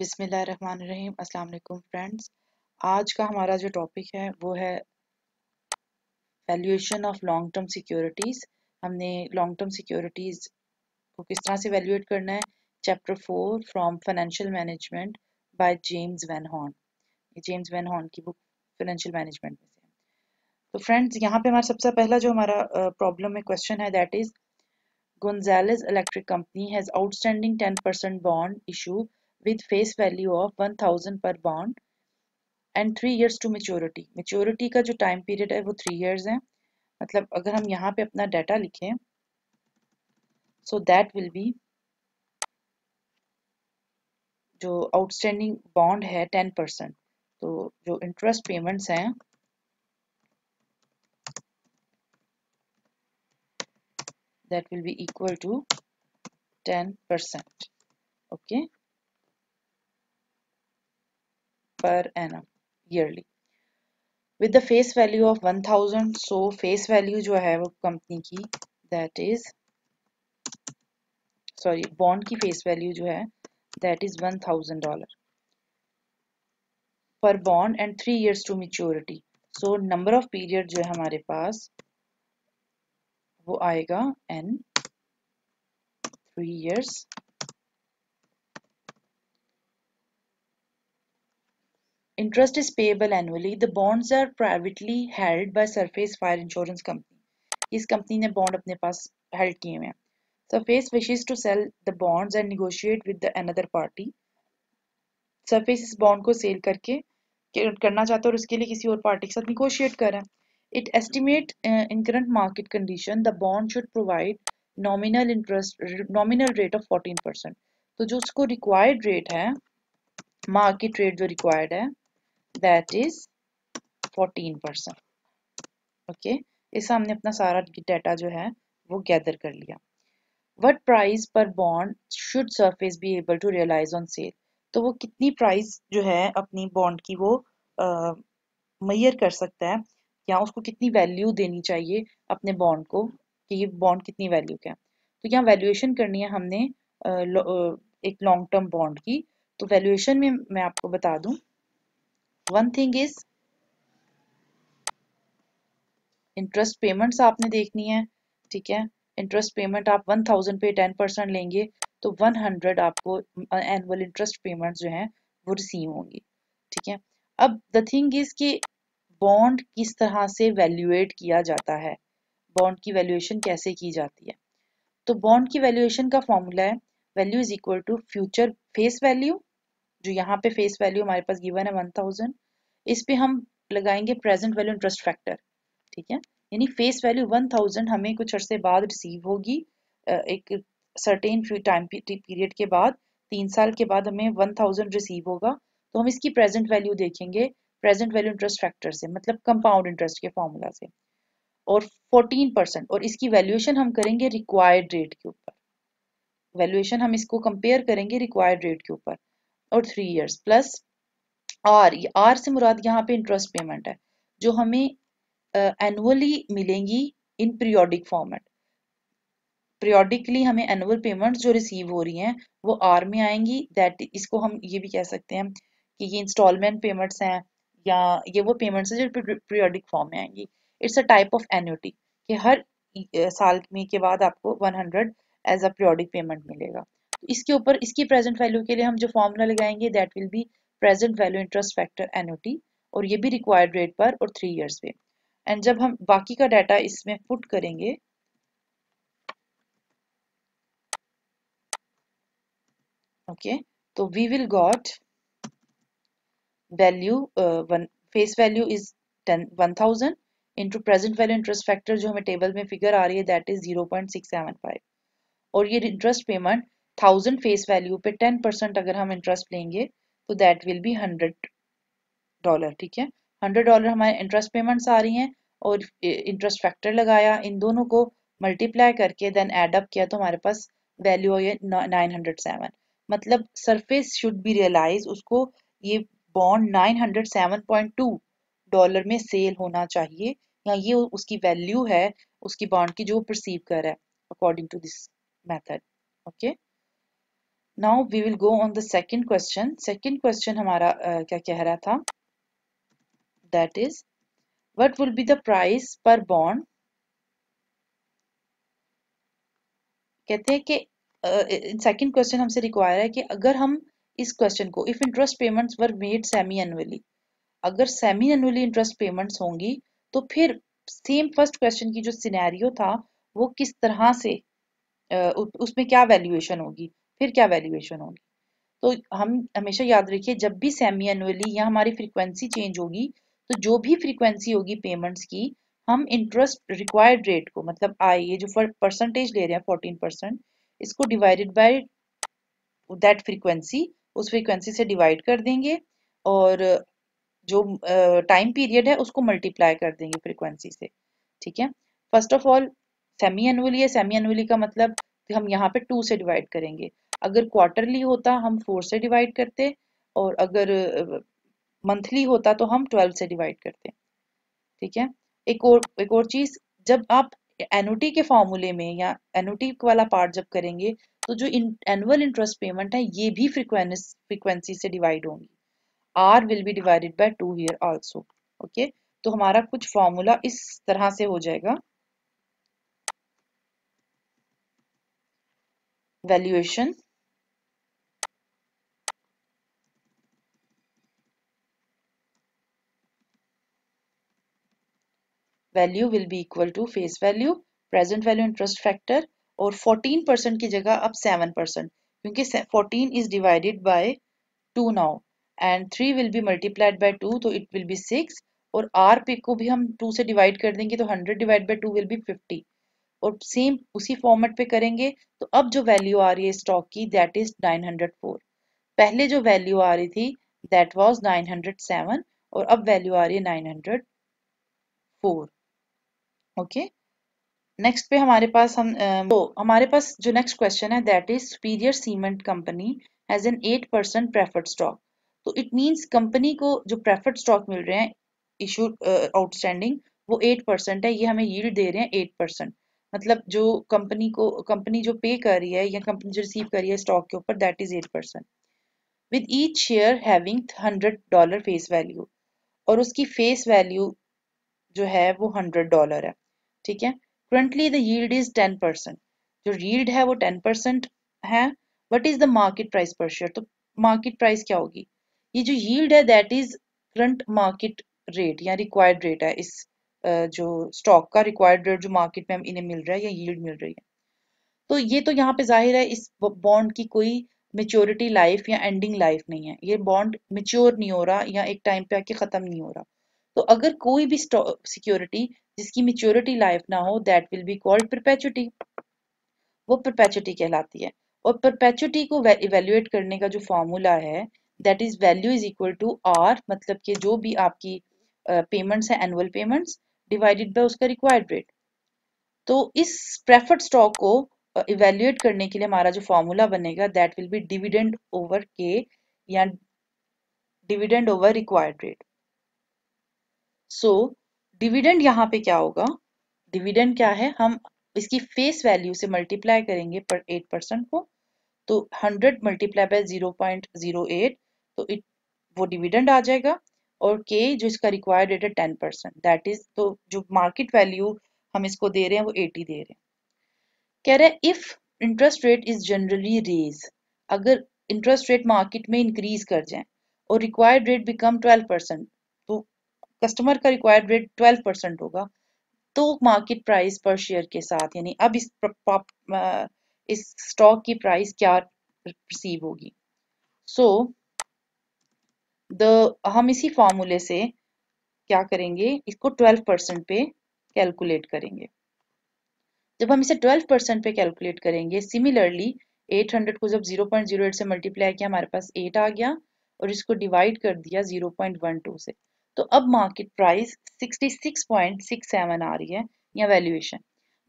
बिसमीम वालेकुम फ्रेंड्स। आज का हमारा जो टॉपिक है, वो है valuation of long term securities हमने लॉन्ग टर्म सिक्योरिटीज़ को किस तरह से वैल्यूएट करना है? Chapter four from financial management by James Van Horne ये जेम्स वैन हॉर्न की बुक फाइनेंशियल मैनेजमेंट में से। तो फ्रेंड्स यहाँ पे हमारा सबसे पहला जो हमारा प्रॉब्लम में क्वेश्चन है that is Gonzalez Electric Company has outstanding 10% bond issue with face value of 1000 per bond and 3 years to maturity. Maturity का जो time period है वो 3 years है मतलब अगर हम यहाँ पे अपना डाटा लिखें so that will be जो outstanding bond है 10% तो जो interest payments हैं that will be equal to 10% okay per annum yearly with the face value of 1000 so face value जो है वो कंपनी की that is sorry bond की face value जो है that is 1000 dollar per bond and 3 years to maturity so number of period जो है हमारे पास वो आएगा in three years Interest is payable annually. The bonds are privately held by Surface Fire Insurance Company. इस company ने bond अपने पास हेल्ड किए हुए हैं Surface wishes to sell the bonds and negotiate with the another party. Surface इस bond को cell करके करना चाहता है और उसके लिए किसी और पार्टी के साथ निगोशिएट कर रहा है estimate uh, in current market condition the bond should provide nominal interest nominal rate of 14%. तो जो उसको required rate है market rate जो required है that is 14%. Okay, इस हमने अपना सारा डाटा जो है वो गैदर कर लिया। वट price पर bond should surface be able to realise on sale तो वो कितनी प्राइस जो है अपनी बॉन्ड की वो मैयर कर सकता है या उसको कितनी वैल्यू देनी चाहिए अपने बॉन्ड को कि ये बॉन्ड कितनी वैल्यू का है? तो यहाँ वैल्यूएशन करनी है हमने एक लॉन्ग टर्म बॉन्ड की। तो वैल्यूएशन में मैं आपको बता दूँ one thing is interest payments आपने देखनी है, ठीक है? इंटरेस्ट पेमेंट आप वन थाउज़ेंड पे टेन परसेंट लेंगे तो वन हंड्रेड आपको एनुअल इंटरेस्ट पेमेंट जो है, वो रिसीव होंगी, ठीक है? अब द थिंग इज़ कि बॉन्ड किस तरह से वैल्यूएट किया जाता है? बॉन्ड की वैल्यूएशन कैसे की जाती है? तो बॉन्ड की वैल्यूएशन का फॉर्मूला है value is equal to future face value जो यहाँ पे फेस वैल्यू हमारे पास गिवन है वन थाउज़ेंड इस पे हम लगाएँगे प्रेजेंट वैल्यू इंटरेस्ट फैक्टर ठीक है? यानी फेस वैल्यू वन थाउज़ेंड हमें कुछ अरसे बाद रिसीव होगी एक सर्टेन टाइम पीरियड के बाद, तीन साल के बाद हमें वन थाउज़ेंड रिसीव होगा तो हम इसकी प्रेजेंट वैल्यू देखेंगे प्रेजेंट वैल्यू इंटरेस्ट फैक्टर से मतलब कंपाउंड इंटरेस्ट के फॉर्मूला से, और 14 परसेंट और इसकी वैल्यूएशन हम करेंगे रिक्वायर्ड रेट के ऊपर वैल्यूएशन हम इसको कंपेयर करेंगे रिक्वायर्ड रेट के ऊपर और three years plus R R से मुराद यहाँ पे इंटरेस्ट पेमेंट है जो हमें एनुअली uh, मिलेंगी इन पीरियोडिक फॉर्मेट पीरियोडिकली हमें एनुअल पेमेंट्स जो रिसीव हो रही हैं वो आर में आएँगी दैट इसको हम ये भी कह सकते हैं कि ये इंस्टॉलमेंट पेमेंट्स हैं या ये वो पेमेंट्स है जो पीरियोडिक फॉर्म में आएँगी. It's a type of annuity कि हर साल में के बाद आपको 100 एज अ पीरियोडिक पेमेंट मिलेगा। तो इसके ऊपर इसकी प्रेजेंट वैल्यू के लिए हम जो फॉर्मूला लगाएँगे that will be present value interest factor annuity और ये भी रिक्वायर्ड रेट पर और थ्री ईयर्स पे। एंड जब हम बाकी का डाटा इसमें पुट करेंगे ओके okay, तो we will got value one face value is 10 1000 into present value interest factor जो हमें टेबल में फिगर आ रही है दैट इज़ 0.675 और ये इंटरेस्ट पेमेंट 1000 फेस वैल्यू पे टेन परसेंट अगर हम इंटरेस्ट लेंगे तो दैट विल बी 100 डॉलर ठीक है? 100 डॉलर हमारे इंटरेस्ट पेमेंट्स आ रही हैं और इंटरेस्ट फैक्टर लगाया, इन दोनों को मल्टीप्लाई करके देन एड अप किया तो हमारे पास वैल्यू है 907 मतलब सरफेस शुड बी रियलाइज़ उसको ये बॉन्ड 907.2 डॉलर में सेल होना चाहिए, या ये उसकी वैल्यू है, उसकी बॉन्ड की जो परसीव कर रहा है according to this method okay now we will go on the second question second question हमारा uh, क्या कह रहा था? That is what will be the price per bond कहते हैं कि सेकंड uh, क्वेश्चन हमसे रिक्वायर है कि अगर हम इस क्वेश्चन को if interest payments were made semi annually अगर सेमी एनुअली इंटरेस्ट पेमेंट्स होंगी तो फिर सेम फ़र्स्ट क्वेश्चन की जो सिनेरियो था वो किस तरह से उसमें क्या वैल्यूएशन होगी? फिर क्या वैल्यूएशन होगी? तो हम हमेशा याद रखिए जब भी सेमी एनुअली या हमारी फ्रीक्वेंसी चेंज होगी तो जो भी फ्रीक्वेंसी होगी पेमेंट्स की हम इंटरेस्ट रिक्वायर्ड रेट को मतलब आई ये जो परसेंटेज ले रहे हैं फोर्टीन परसेंट इसको डिवाइडेड बाय दैट फ्रीक्वेंसी उस फ्रीक्वेंसी से डिवाइड कर देंगे और जो टाइम uh, पीरियड है उसको मल्टीप्लाई कर देंगे फ्रीक्वेंसी से। ठीक है? First of all semi annually है सेमी एनुअली का मतलब हम यहाँ पे टू से डिवाइड करेंगे। अगर क्वार्टरली होता, हम फोर से डिवाइड करते और अगर मंथली होता तो हम ट्वेल्व से डिवाइड करते। ठीक है? एक और एक और चीज़, जब आप एनुटी के फॉर्मूले में या एनुटी वाला पार्ट जब करेंगे तो जो एनुअल इंटरेस्ट पेमेंट है, ये भी फ्रीक्वेंसी से डिवाइड होंगी। R will be divided by two here okay तो हमारा कुछ फॉर्मूला इस तरह से हो जाएगा। Valuation value will be equal to face value present value interest factor और 14 परसेंट की जगह अब 7 परसेंट क्योंकि 14 is divided by 2 now and 3 will be multiplied by 2 तो इट विल बी 6 और आर पे को भी हम 2 से डिवाइड कर देंगे तो 100 डिवाइड बाय 2 विल बी 50 और सेम उसी फॉर्मेट पे करेंगे तो अब जो वैल्यू आ रही है स्टॉक की दैट इज़ 904 पहले जो वैल्यू आ रही थी दैट वाज 907 और अब वैल्यू आ रही है 904 ओके? नेक्स्ट पे हमारे पास हम तो हमारे पास जो नेक्स्ट क्वेश्चन है that is Superior Cement Company has an eight percent preferred stock तो इट मींस कंपनी को जो प्रेफर्ड स्टॉक मिल रहे हैं इशू आउटस्टैंडिंग वो एट परसेंट है, ये हमें यील्ड दे रहे हैं एट परसेंट मतलब जो कंपनी को कंपनी जो पे कर रही है या कंपनी जो रिसीव कर रही है स्टॉक के ऊपर that is eight percent with each share having hundred dollar face value और उसकी फेस वैल्यू जो है वो हंड्रेड डॉलर है, ठीक है? Currently the yield is 10%. जो yield है वो 10% है what is the market price per share तो मार्केट प्राइस क्या होगी? ये जो यील्ड है that is current market rate या रिक्वायर्ड रेट है, इस जो स्टॉक का रिक्वायर्ड रेट जो मार्केट में इन्हें मिल रहा है या यील्ड मिल रही है। तो ये तो यहाँ पे ज़ाहिर है इस बॉन्ड की कोई मेच्योरिटी लाइफ या एंडिंग लाइफ नहीं है। ये बॉन्ड मेच्योर नहीं हो रहा या एक टाइम पे आके खत्म नहीं हो रहा। तो अगर कोई भी सिक्योरिटी जिसकी मेच्योरिटी लाइफ ना हो that will be called perpetuity वो परपेचुटी कहलाती है। और परपेचुटी को इवेल्युएट करने का जो फॉर्मूला है that is value is equal to R मतलब कि जो भी आपकी पेमेंट्स है एनुअल पेमेंट्स डिवाइडेड बाय उसका रिक्वायर्ड रेट तो इस प्रेफर्ड स्टॉक को इवेल्युएट करने के लिए हमारा जो फॉर्मूला बनेगा that will be dividend over K या dividend over required rate so dividend यहाँ पे क्या होगा? डिविडेंड क्या है? हम इसकी फेस वैल्यू से मल्टीप्लाई करेंगे पर एट परसेंट को तो hundred multiply by zero point zero eight तो इट वो डिविडेंड आ जाएगा। और के जो इसका रिक्वायर्ड रेट है टेन परसेंट दैट इज़ तो जो मार्केट वैल्यू हम इसको दे रहे हैं वो एटी दे रहे हैं। कह रहे हैं if interest rate is generally raise अगर इंटरेस्ट रेट मार्केट में इंक्रीज कर जाए और required rate become twelve percent तो कस्टमर का रिक्वायर्ड रेट ट्वेल्व परसेंट होगा तो मार्केट प्राइस पर शेयर के साथ यानी अब इस इस स्टॉक की प्राइस क्या रिसीव होगी। सो so, द हम इसी फॉर्मूले से क्या करेंगे? इसको 12 परसेंट पे कैलकुलेट करेंगे। जब हम इसे 12 परसेंट पे कैलकुलेट करेंगे सिमिलरली 800 को जब 0.08 से मल्टीप्लाई किया, हमारे पास 8 आ गया और इसको डिवाइड कर दिया 0.12 से तो अब मार्केट प्राइस 66.67 आ रही है या वैल्यूएशन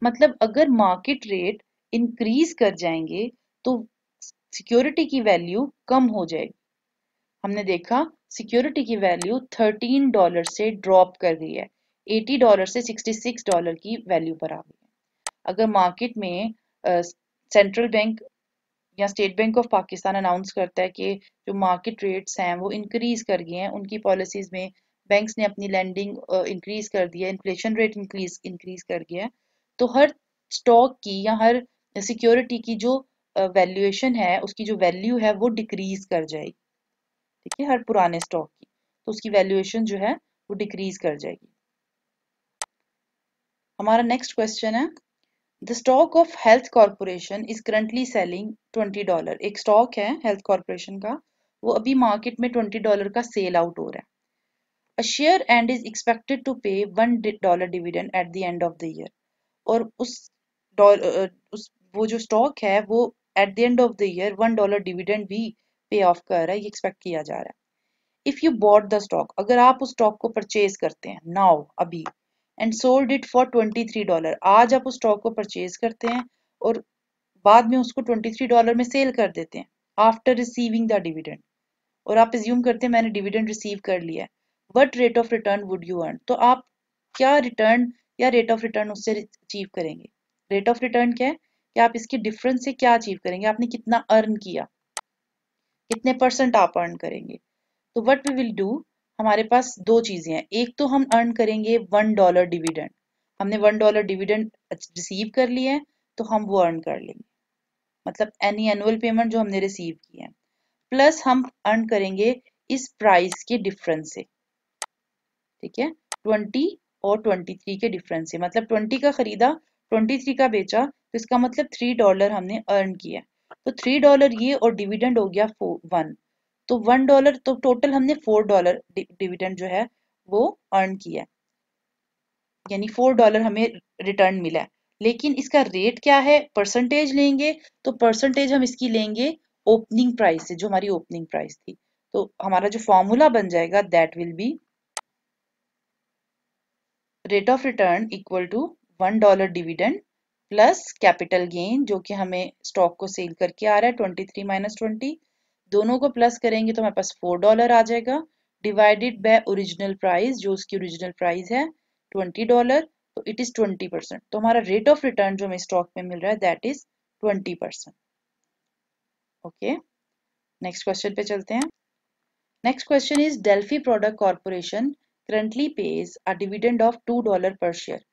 मतलब अगर मार्केट रेट इंक्रीज कर जाएँगे तो सिक्योरिटी की वैल्यू कम हो जाएगी। हमने देखा सिक्योरिटी की वैल्यू 13 डॉलर से ड्रॉप कर गई है। 80 डॉलर से 66 डॉलर की वैल्यू पर आ गई है। अगर मार्केट में सेंट्रल uh, बैंक या State Bank of Pakistan announce करता है कि जो मार्केट रेट्स हैं वो इंक्रीज कर गए हैं उनकी पॉलिसीज़ में बैंक्स ने अपनी लैंडिंग इंक्रीज कर दी है इन्फ्लेशन रेट इंक्रीज इंक्रीज कर गया है तो हर स्टॉक की या हर सिक्योरिटी की जो वैल्यूएशन है उसकी जो वैल्यू है वो डिक्रीज कर जाएगी। ठीक है, हर पुराने स्टॉक की। तो उसकी वैल्यूएशन जो है, वो डिक्रीज कर जाएगी। हमारा नेक्स्ट क्वेश्चन है the stock of Health Corporation is currently selling twenty dollar एक स्टॉक है हेल्थ कॉरपोरेशन का, वो अभी मार्केट में ट्वेंटी डॉलर का सेल आउट हो रहा है। A share and is expected to pay one dollar dividend at the end of the year और उस डॉलर उस, वो जो स्टॉक है, वो at the end of the year one dollar dividend भी पे ऑफ़ कर रहा है, ये एक्सपेक्ट किया जा रहा है। If you bought the stock अगर आप उस स्टॉक को परचेज करते हैं नाउ अभी and sold it for twenty three dollar आज आप उस स्टॉक को परचेज करते हैं और बाद में उसको ट्वेंटी थ्री डॉलर में सेल कर देते हैं आफ्टर रिसीविंग द डिविडेंड और आप एज्यूम करते हैं, मैंने डिविडेंड रिसीव कर लिया है what rate of return would you earn तो आप क्या रिटर्न या रेट ऑफ़ रिटर्न उससे अचीव करेंगे? रेट ऑफ़ रिटर्न क्या है? कि आप इसके डिफरेंस से क्या अचीव करेंगे? आपने कितना अर्न किया? कितने परसेंट आप अर्न करेंगे। तो वट वी विल डू हमारे पास दो चीज़ें हैं। एक तो हम अर्न करेंगे वन डॉलर डिविडेंड हमने वन डॉलर डिविडेंड रिसीव कर लिया है तो हम वो अर्न कर लेंगे। मतलब एनी एनुअल पेमेंट जो हमने रिसीव की है। प्लस हम अर्न करेंगे इस प्राइस के डिफरेंस से। ठीक है? ट्वेंटी और ट्वेंटी थ्री के डिफरेंस से। मतलब ट्वेंटी का खरीदा ट्वेंटी थ्री का बेचा तो इसका मतलब थ्री डॉलर हमने अर्न किया। तो थ्री डॉलर ये और डिविडेंड हो गया वन तो वन डॉलर तो टोटल हमने फोर डॉलर डिविडेंड जो है, वो अर्न किया यानी फोर डॉलर हमें रिटर्न मिला लेकिन इसका रेट क्या है? परसेंटेज लेंगे तो परसेंटेज हम इसकी लेंगे ओपनिंग प्राइस से, जो हमारी ओपनिंग प्राइस थी। तो हमारा जो फॉर्मूला बन जाएगा that will be rate of return equal to one dollar dividend plus capital gain जो कि हमें स्टॉक को सेल करके आ रहा है ट्वेंटी थ्री माइनस ट्वेंटी दोनों को प्लस करेंगे तो हमारे पास फोर डॉलर आ जाएगा। डिवाइडेड बाय ओरिजिनल प्राइस जो उसकी ओरिजिनल प्राइस है ट्वेंटी डॉलर तो इट इज़ ट्वेंटी परसेंट तो हमारा रेट ऑफ़ रिटर्न जो हमें स्टॉक में मिल रहा है that is twenty percent okay next question पे चलते हैं। Next question is Delphi Product Corporation currently pays a dividend of two dollar per share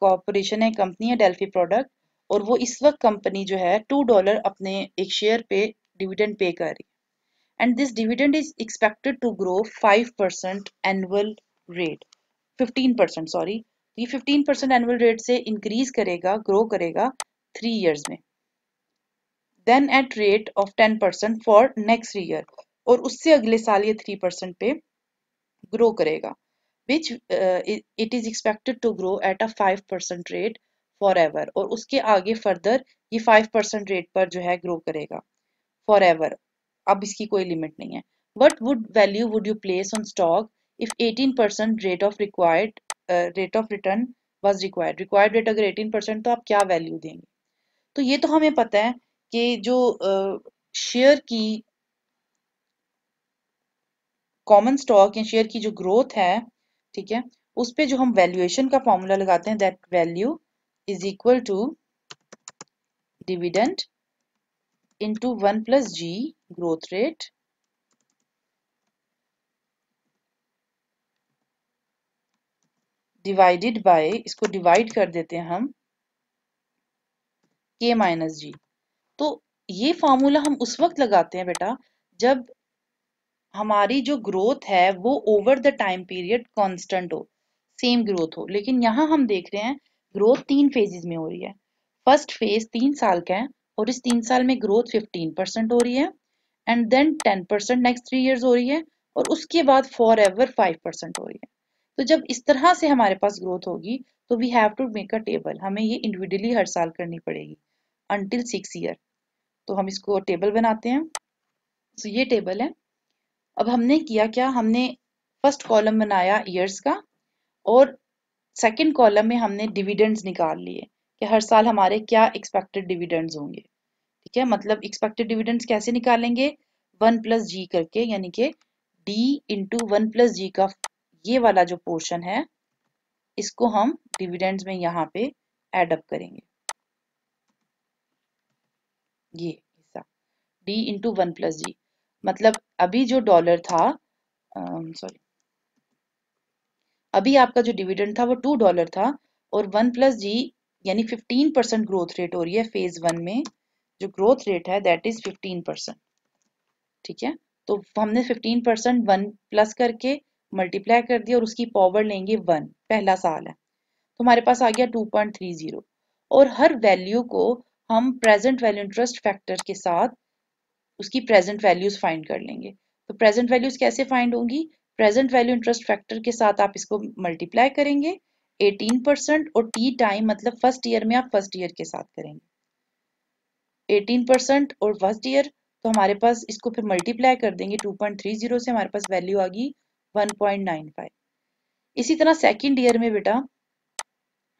corporation है कंपनी है डेल्फी प्रोडक्ट और वो इस वक्त कंपनी जो है टू डॉलर अपने एक शेयर पे डिविडेंड पे कर रही है। And this dividend is expected to grow 5 percent annual rate 15 percent sorry ये 15 परसेंट एनुअल रेट से इंक्रीज करेगा ग्रो करेगा थ्री इयर्स में। Then at rate of ten percent for next year और उससे अगले साल ये थ्री परसेंट पे ग्रो करेगा। Which it is expected to grow at a five percent rate forever और उसके आगे फर्दर ये फाइव परसेंट रेट पर जो है ग्रो करेगा फॉर अब इसकी कोई लिमिट नहीं है। What would value would you place on stock if 18 percent rate of required rate of return was required required rate अगर 18 परसेंट तो आप क्या वैल्यू देंगे? तो ये तो हमें पता है कि जो uh, की कॉमन स्टॉक या शेयर की जो ग्रोथ है ठीक है? उस पर जो हम वैल्यूएशन का फॉर्मूला लगाते हैं that value is equal to dividend into 1 plus g growth rate divided by इसको डिवाइड कर देते हैं हम के माइनस जी तो ये फॉर्मूला हम उस वक्त लगाते हैं बेटा, जब हमारी जो ग्रोथ है, वो over the time period constant हो सेम ग्रोथ हो। लेकिन यहाँ हम देख रहे हैं ग्रोथ तीन फेजेस में हो रही है। फ़र्स्ट फ़ेज़ तीन साल का है, और इस तीन साल में ग्रोथ 15 परसेंट हो रही है and then 10 percent next three years हो रही है, और उसके बाद फॉर एवर फाइव परसेंट हो रही है। तो जब इस तरह से हमारे पास ग्रोथ होगी तो we have to make a table हमें ये इंडिविजुअली हर साल करनी पड़ेगी अनटिल सिक्स ईयर तो हम इसको टेबल बनाते हैं। तो ये टेबल है। अब हमने किया क्या? हमने फ़र्स्ट कॉलम बनाया ईयर्स का और सेकंड कॉलम में हमने डिविडेंड्स निकाल लिए कि हर साल हमारे क्या एक्सपेक्टेड डिविडेंड्स होंगे। ठीक है? मतलब एक्सपेक्टेड डिविडेंड्स कैसे निकालेंगे? वन प्लस जी करके, यानी कि D into one plus G का ये वाला जो पोर्शन है, इसको हम डिविडेंड्स में यहाँ पे एडअप करेंगे। ये हिस्सा D into one plus G मतलब अभी जो डॉलर था सॉरी अभी आपका जो डिविडेंड था वो टू डॉलर था और वन प्लस जी यानी फिफ्टीन परसेंट ग्रोथ रेट हो रही है फ़ेज़ वन में, जो ग्रोथ रेट है दैट इज़ फिफ्टीन परसेंट ठीक है? तो हमने फिफ्टीन परसेंट वन प्लस करके मल्टीप्लाई कर दिया और उसकी पावर लेंगे वन पहला साल है। तो हमारे पास आ गया टू पॉइंट थ्री ज़ीरो और हर वैल्यू को हम प्रेजेंट वैल्यू इंटरेस्ट फैक्टर के साथ उसकी प्रेजेंट वैल्यूज़ फाइंड कर लेंगे। तो प्रेजेंट वैल्यूज़ कैसे फाइंड होंगी? प्रेजेंट वैल्यू इंटरेस्ट फैक्टर के साथ आप इसको मल्टीप्लाई करेंगे। 18 परसेंट और टी टाइम मतलब फ़र्स्ट ईयर में आप फ़र्स्ट ईयर के साथ करेंगे। 18 परसेंट और फ़र्स्ट ईयर तो हमारे पास इसको फिर मल्टीप्लाई कर देंगे। 2.30 से हमारे पास वैल्यू आ गई 1.95 इसी तरह सेकेंड ईयर में बेटा,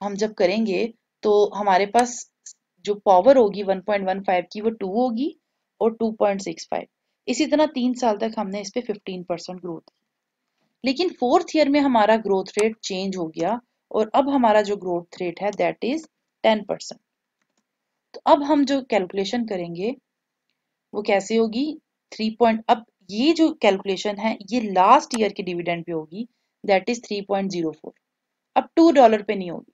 हम जब करेंगे तो हमारे पास जो पावर होगी 1.15 की वो 2 होगी। और 2.65 इसी तरह तीन साल तक हमने इस पे 15 परसेंट ग्रोथ लेकिन फोर्थ ईयर में हमारा ग्रोथ रेट चेंज हो गया और अब हमारा जो ग्रोथ रेट है दैट इज़ 10 परसेंट तो अब हम जो कैलकुलेशन करेंगे, वो कैसे होगी? थ्री पॉइंट अब ये जो कैलकुलेशन है, ये लास्ट ईयर के डिविडेंड पे होगी दैट इज़ थ्री अब टू डॉलर पे नहीं होगी।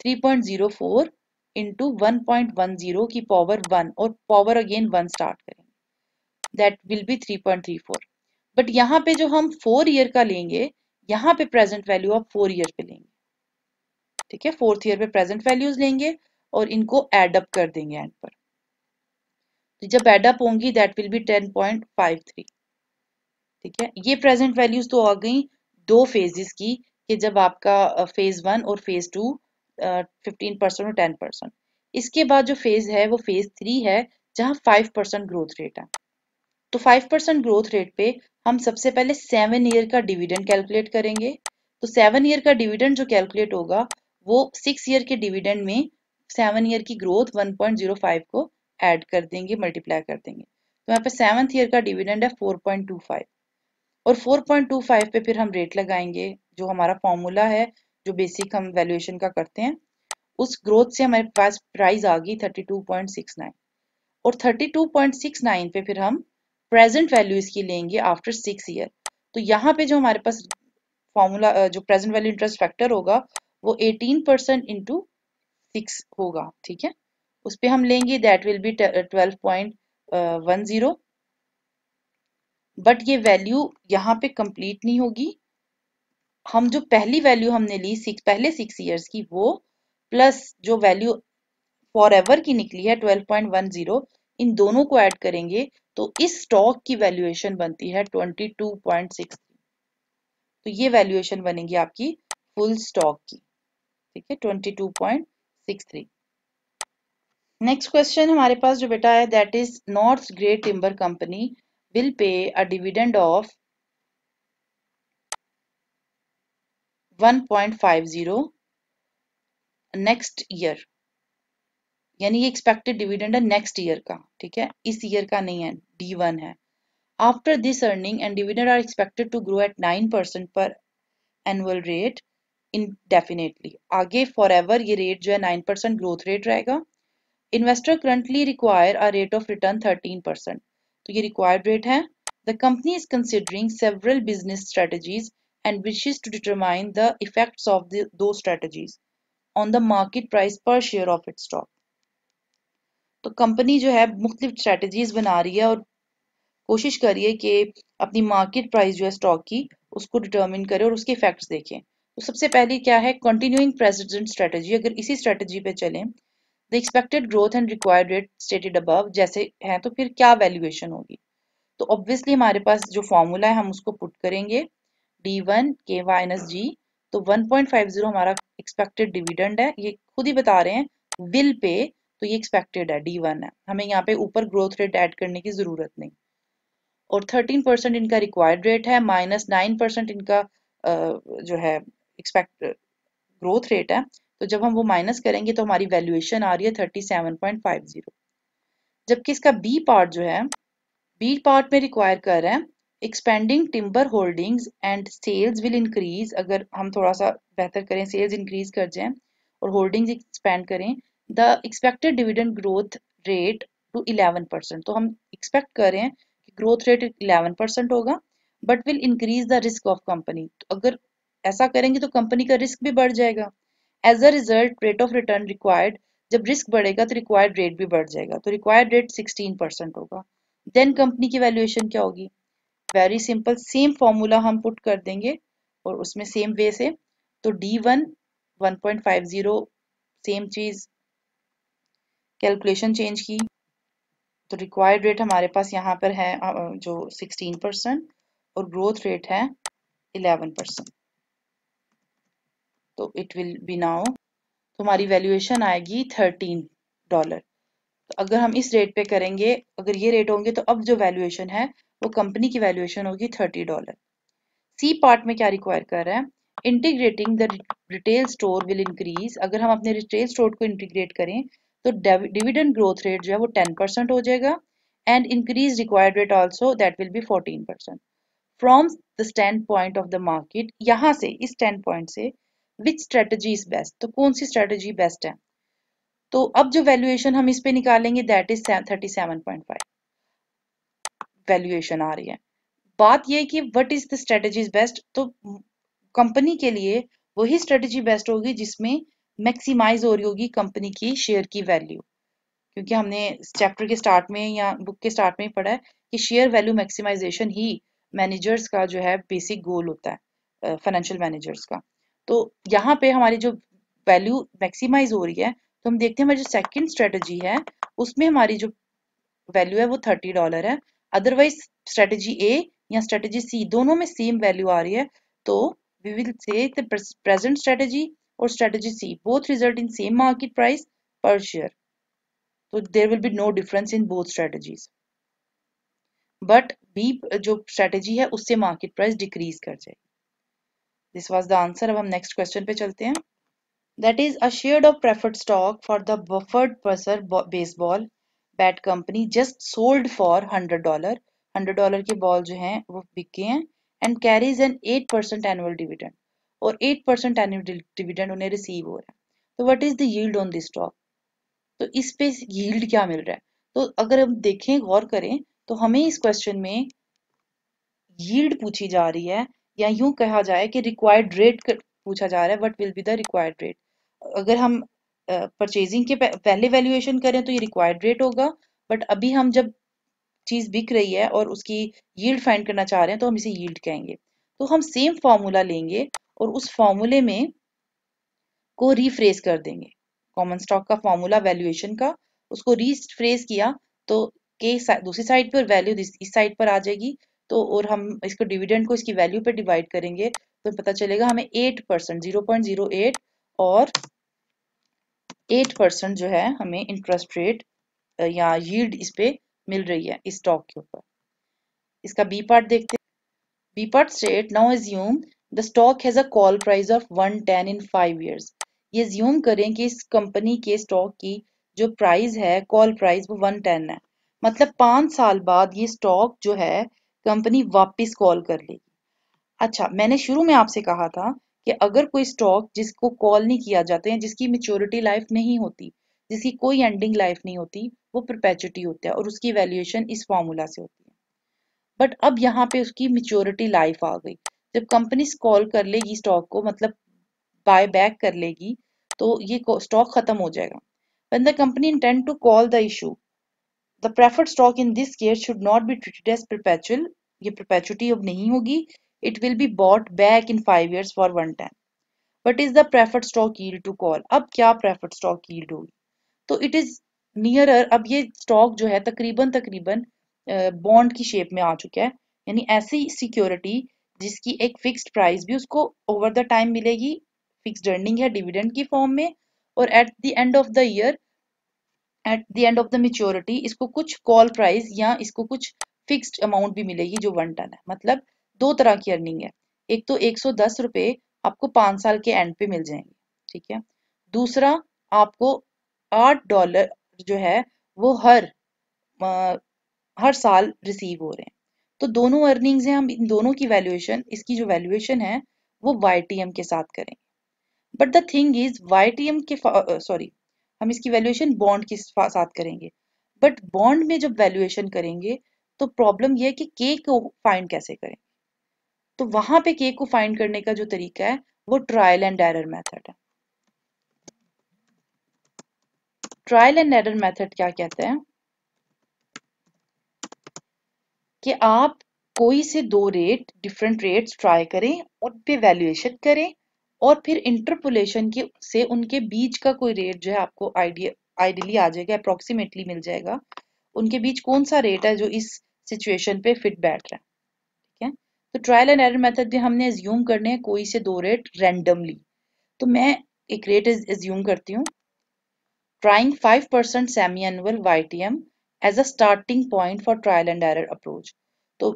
Three point zero four into one point one zero की पावर वन और पावर अगेन वन स्टार्ट करेंगे। That will be three point three four but यहाँ पे जो हम फोर ईयर का लेंगे, यहाँ पे प्रेजेंट वैल्यू आप फोर ईयर पे लेंगे। ठीक है? फोर्थ ईयर पे प्रेजेंट वैल्यूज़ लेंगे और इनको एड अप कर देंगे एंड पर। तो जब एडअप होंगी that will be ten point five three ठीक है? ये प्रेजेंट वैल्यूज़ तो आ गई दो फेजेस की कि जब आपका फ़ेज़ वन और फ़ेज़ टू फिफ्टीन परसेंट और टेन परसेंट इसके बाद जो फ़ेज़ है, वो फ़ेज़ थ्री है, जहाँ फाइव परसेंट ग्रोथ रेट है। तो फाइव परसेंट ग्रोथ रेट पे हम सबसे पहले सेवन ईयर का डिविडेंड कैलकुलेट करेंगे। तो सेवन ईयर का डिविडेंड जो कैलकुलेट होगा, वो सिक्स ईयर के डिविडेंड में सेवन ईयर की ग्रोथ 1.05 को ऐड कर देंगे मल्टीप्लाई कर देंगे। तो यहाँ पे सेवन्थ ईयर का डिविडेंड है 4.25 और 4.25 पे फिर हम रेट लगाएँगे, जो हमारा फॉर्मूला है जो बेसिक हम वैल्यूएशन का करते हैं, उस ग्रोथ से हमारे पास प्राइस आ गई 32.69 और 32.69 पे फिर हम प्रेजेंट वैल्यू इसकी लेंगे आफ्टर सिक्स ईयर तो यहाँ पे जो हमारे पास फॉर्मूला जो प्रेजेंट वैल्यू इंटरेस्ट फैक्टर होगा, वो 18 परसेंट इंटू सिक्स होगा, ठीक है? उस पर हम लेंगे that will be twelve point one zero but ये वैल्यू यहाँ पे कंप्लीट नहीं होगी हम जो पहली वैल्यू हमने ली सिक्स पहले सिक्स इयर्स की, वो प्लस जो वैल्यू फॉर एवर की निकली है ट्वेल्व पॉइंट वन ज़ीरो इन दोनों को ऐड करेंगे तो इस स्टॉक की वैल्यूएशन बनती है ट्वेंटी टू पॉइंट सिक्स तो ये वैल्यूएशन बनेगी आपकी फुल स्टॉक की, ठीक है twenty two point six three next question हमारे पास जो बेटा है that is North Great Timber company will pay a dividend of 1.50 next year यानी ये एक्सपेक्टेड डिविडेंड है नेक्स्ट ईयर का, ठीक है? इस ईयर का नहीं है डी वन है। After this earning and dividend are expected to grow at nine percent per annual rate indefinitely आगे फॉर एवर ये रेट जो है नाइन परसेंट ग्रोथ रेट रहेगा। Investor currently require a rate of return 13%. तो ये required rate है. The company is considering several business strategies and wishes to determine the effects of the, those strategies on the market price per share of its stock. तो company जो है मुख्तलिफ़ strategies बना रही है और कोशिश करिए कि अपनी मार्केट प्राइस जो है स्टॉक की उसको डिटर्मिन करे और उसके इफेक्ट्स देखें। तो सबसे पहले क्या है कंटिन्यूइंग प्रेसिडेंट स्ट्रेटजी अगर इसी स्ट्रेटजी पे चलें the expected growth and required rate stated above जैसे हैं तो फिर क्या वैल्यूएशन होगी? तो ऑब्वियसली हमारे पास जो फॉर्मूला है हम उसको पुट करेंगे। डी वन के माइनस जी तो 1.50 हमारा एक्सपेक्टेड डिविडेंड है। ये खुद ही बता रहे हैं विल पे तो ये एक्सपेक्टेड है डी वन है। हमें यहाँ पे ऊपर ग्रोथ रेट ऐड करने की ज़रूरत नहीं। और 13 परसेंट इनका रिक्वायर्ड रेट है माइनस नाइन परसेंट इनका जो है एक्सपेक्ट ग्रोथ रेट है। तो जब हम वो माइनस करेंगे तो हमारी वैल्यूएशन आ रही है thirty seven point five zero जबकि इसका बी पार्ट जो है बी पार्ट में रिक्वायर कर रहे हैं expanding timber holdings and sales will increase अगर हम थोड़ा सा बेहतर करें सेल्स इंक्रीज कर जाएँ और होल्डिंग्स एक्सपेंड करें the expected dividend growth rate to eleven percent तो हम एक्सपेक्ट कर रहे हैं कि ग्रोथ रेट इलेवन परसेंट होगा but will increase the risk of company तो अगर ऐसा करेंगे तो कंपनी का रिस्क भी बढ़ जाएगा. As a result rate of return required जब रिस्क बढ़ेगा तो रिक्वायर्ड रेट भी बढ़ जाएगा. तो रिक्वायर्ड रेट सिक्सटीन परसेंट होगा. देन कंपनी की वैल्यूएशन क्या होगी? वेरी सिंपल सेम फॉर्मूला हम पुट कर देंगे और उसमें सेम वे से तो D one one point five zero same चीज़ कैलकुलेशन चेंज की तो रिक्वायर्ड रेट हमारे पास यहाँ पर है जो सिक्सटीन परसेंट और ग्रोथ रेट है इलेवन परसेंट तो इट विल बी नाउ तो हमारी वैल्यूएशन आएगी थर्टीन डॉलर तो अगर हम इस रेट पे करेंगे, अगर ये रेट होंगे तो अब जो वैल्यूएशन है वो कंपनी की वैल्यूएशन होगी थर्टी डॉलर सी पार्ट में क्या रिक्वायर कर रहा है? Integrating the retail store will increase अगर हम अपने रिटेल स्टोर को इंटीग्रेट करें तो डिविडेंड ग्रोथ रेट जो है वो टेन परसेंट हो जाएगा and increase required rate also that will be fourteen percent from the standpoint of the market यहाँ से, इस स्टैंड पॉइंट से विच स्ट्रेटजी इज़ बेस्ट तो कौन सी स्ट्रेटजी बेस्ट है? तो अब जो वैल्यूएशन हम इस पे निकालेंगे that is thirty seven point five valuation आ रही है। बात यह कि what is the strategy best तो कंपनी के लिए वही स्ट्रेटजी बेस्ट होगी जिसमें मैक्सिमाइज हो रही होगी कंपनी की शेयर की वैल्यू क्योंकि हमने चैप्टर के स्टार्ट में या बुक के स्टार्ट में ही पढ़ा है कि शेयर वैल्यू मैक्सिमाइजेशन ही मैनेजर्स का जो है बेसिक गोल होता है फाइनेंशियल uh, मैनेजर्स का। तो यहाँ पे हमारी जो वैल्यू मैक्सिमाइज हो रही है तो हम देखते हैं हमारी जो सेकंड स्ट्रेटजी है उसमें हमारी जो वैल्यू है वो थर्टी डॉलर है। अदरवाइज़ स्ट्रेटजी ए या स्ट्रेटजी सी दोनों में सेम वैल्यू आ रही है तो we will say present strategy और strategy C both result in same market price per share तो there will be no difference in both strategies but B जो स्ट्रेटजी है, उससे मार्केट प्राइस डिक्रीज कर जाएगी. दिस वॉज़ द आंसर अब हम next question पे चलते हैं. That is a share of preferred stock for the Buford Pusser baseball bat company just sold for hundred dollar hundred dollar के बॉल जो हैं, वो बिके हैं and carries an eight percent annual dividend और एट परसेंट एनुअल डिविडेंड उन्हें receive हो रहा है। तो what is the yield on this stock तो इस पे यील्ड क्या मिल रहा है? तो अगर हम देखें, गौर करें तो हमें इस क्वेश्चन में यील्ड पूछी जा रही है, या यूँ कहा जाए कि रिक्वायर्ड रेट पूछा जा रहा है what will be the required rate अगर हम परचेजिंग के पहले वैल्यूएशन करें तो ये रिक्वायर्ड रेट होगा बट अभी हम जब चीज़ बिक रही है और उसकी यील्ड फाइंड करना चाह रहे हैं तो हम इसे यील्ड कहेंगे। तो हम सेम फॉर्मूला लेंगे और उस फॉर्मूले में को रीफ्रेस कर देंगे। कॉमन स्टॉक का फॉर्मूला वैल्यूएशन का, उसको रीफ्रेस किया तो के दूसरी साइड पर वैल्यू इस साइड पर आ जाएगी तो और हम इसको डिविडेंड को इसकी वैल्यू पे डिवाइड करेंगे तो पता चलेगा हमें eight percent zero point zero eight और एट परसेंट जो है हमें इंटरेस्ट रेट या यील्ड इस पे मिल रही है, इस स्टॉक के ऊपर। इसका बी पार्ट देखते हैं। B part state now assume the stock has a call price of one ten in five years ये ज्यूम करें कि इस कंपनी के स्टॉक की जो प्राइस है कॉल प्राइस वो वन टेन है। मतलब पाँच साल बाद ये स्टॉक जो है कंपनी वापस कॉल कर लेगी। अच्छा मैंने शुरू में आपसे कहा था कि अगर कोई स्टॉक जिसको कॉल नहीं किया जाते हैं जिसकी मेच्योरिटी लाइफ नहीं होती, जिसकी कोई एंडिंग लाइफ नहीं होती, वो प्रपैचुटी होता है और उसकी वैल्यूएशन इस फॉर्मूला से होती है। बट अब यहाँ पे उसकी मेच्योरिटी लाइफ आ गई। जब कंपनी कॉल कर लेगी स्टॉक को मतलब बाय बैक कर लेगी तो ये स्टॉक खत्म हो जाएगा। When the company intend to call the issue, the preferred stock in this case should not be treated as perpetual ये perpetuity अब नहीं होगी। It will be bought back in five years for one time. What is the preferred stock yield to call? अब क्या preferred stock yield होगी? तो it is nearer, अब ये stock जो है तकरीबन तकरीबन बॉन्ड की शेप में आ चुका है। यानी ऐसी सिक्योरिटी जिसकी एक फिक्स्ड प्राइस भी उसको ओवर द टाइम मिलेगी फिक्स्ड अर्निंग है डिविडेंड की फॉर्म में, और at the end of the year at the end of the maturity इसको कुछ कॉल प्राइस या इसको कुछ फिक्स्ड अमाउंट भी मिलेगी जो वन टन है। मतलब दो तरह की अर्निंग है। एक तो एक सौ दस रुपये आपको पाँच साल के एंड पे मिल जाएँगे ठीक है? दूसरा आपको आठ डॉलर जो है वो हर आ, हर साल रिसीव हो रहे हैं। तो दोनों अर्निंग्स हैं हम इन दोनों की वैल्यूएशन इसकी जो वैल्यूएशन है वो वाईटीएम के साथ करेंगे। But the thing is Y के सॉरी हम इसकी वैल्यूएशन बॉन्ड के साथ करेंगे। बट बॉन्ड में जब वैल्यूएशन करेंगे तो प्रॉब्लम यह है कि के को फाइंड कैसे करें? तो वहाँ पे के को फाइंड करने का जो तरीका है, वो ट्रायल एंड एरर मेथड है। ट्रायल एंड एरर मेथड क्या कहते हैं? कि आप कोई से दो रेट डिफरेंट रेट्स ट्राई करें, उन पे वैल्यूएशन करें और फिर इंटरपोलेशन के, से उनके बीच का कोई रेट जो है आपको आइडिया आइडियली आ जाएगा अप्रोक्सीमेटली मिल जाएगा। उनके बीच कौन सा रेट है जो इस सिचुएशन पे फिट बैठ रहा है? तो ट्रायल एंड एरर मेथड में हमने एज्यूम करने हैं, कोई से दो रेट रैंडमली तो मैं एक रेट एज्यूम करती हूँ। Trying five percent semi annual Y T M as a starting point for trial and error approach तो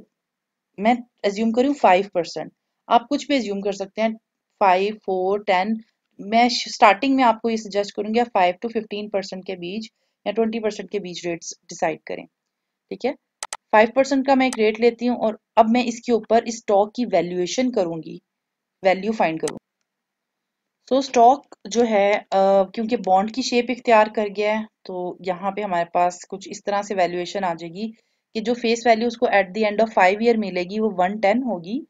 मैं एज्यूम करूँ फाइव परसेंट आप कुछ भी एज्यूम कर सकते हैं फाइव फोर टेन मैं स्टार्टिंग में आपको ये सजेस्ट करूँगी, आप फाइव टू फिफ्टीन परसेंट के बीच या ट्वेंटी परसेंट के बीच रेट्स डिसाइड करें। ठीक है? फाइव परसेंट का मैं एक रेट लेती हूँ और अब मैं इसके ऊपर स्टॉक की वैल्यूएशन करूँगी। वैल्यू फाइंड करूँ। सो so, स्टॉक जो है uh, क्योंकि बॉन्ड की शेप इख्तियार कर गया है तो यहाँ पे हमारे पास कुछ इस तरह से वैल्यूएशन आ जाएगी कि जो फेस वैल्यू उसको at the end of five year मिलेगी वो वन टेन होगी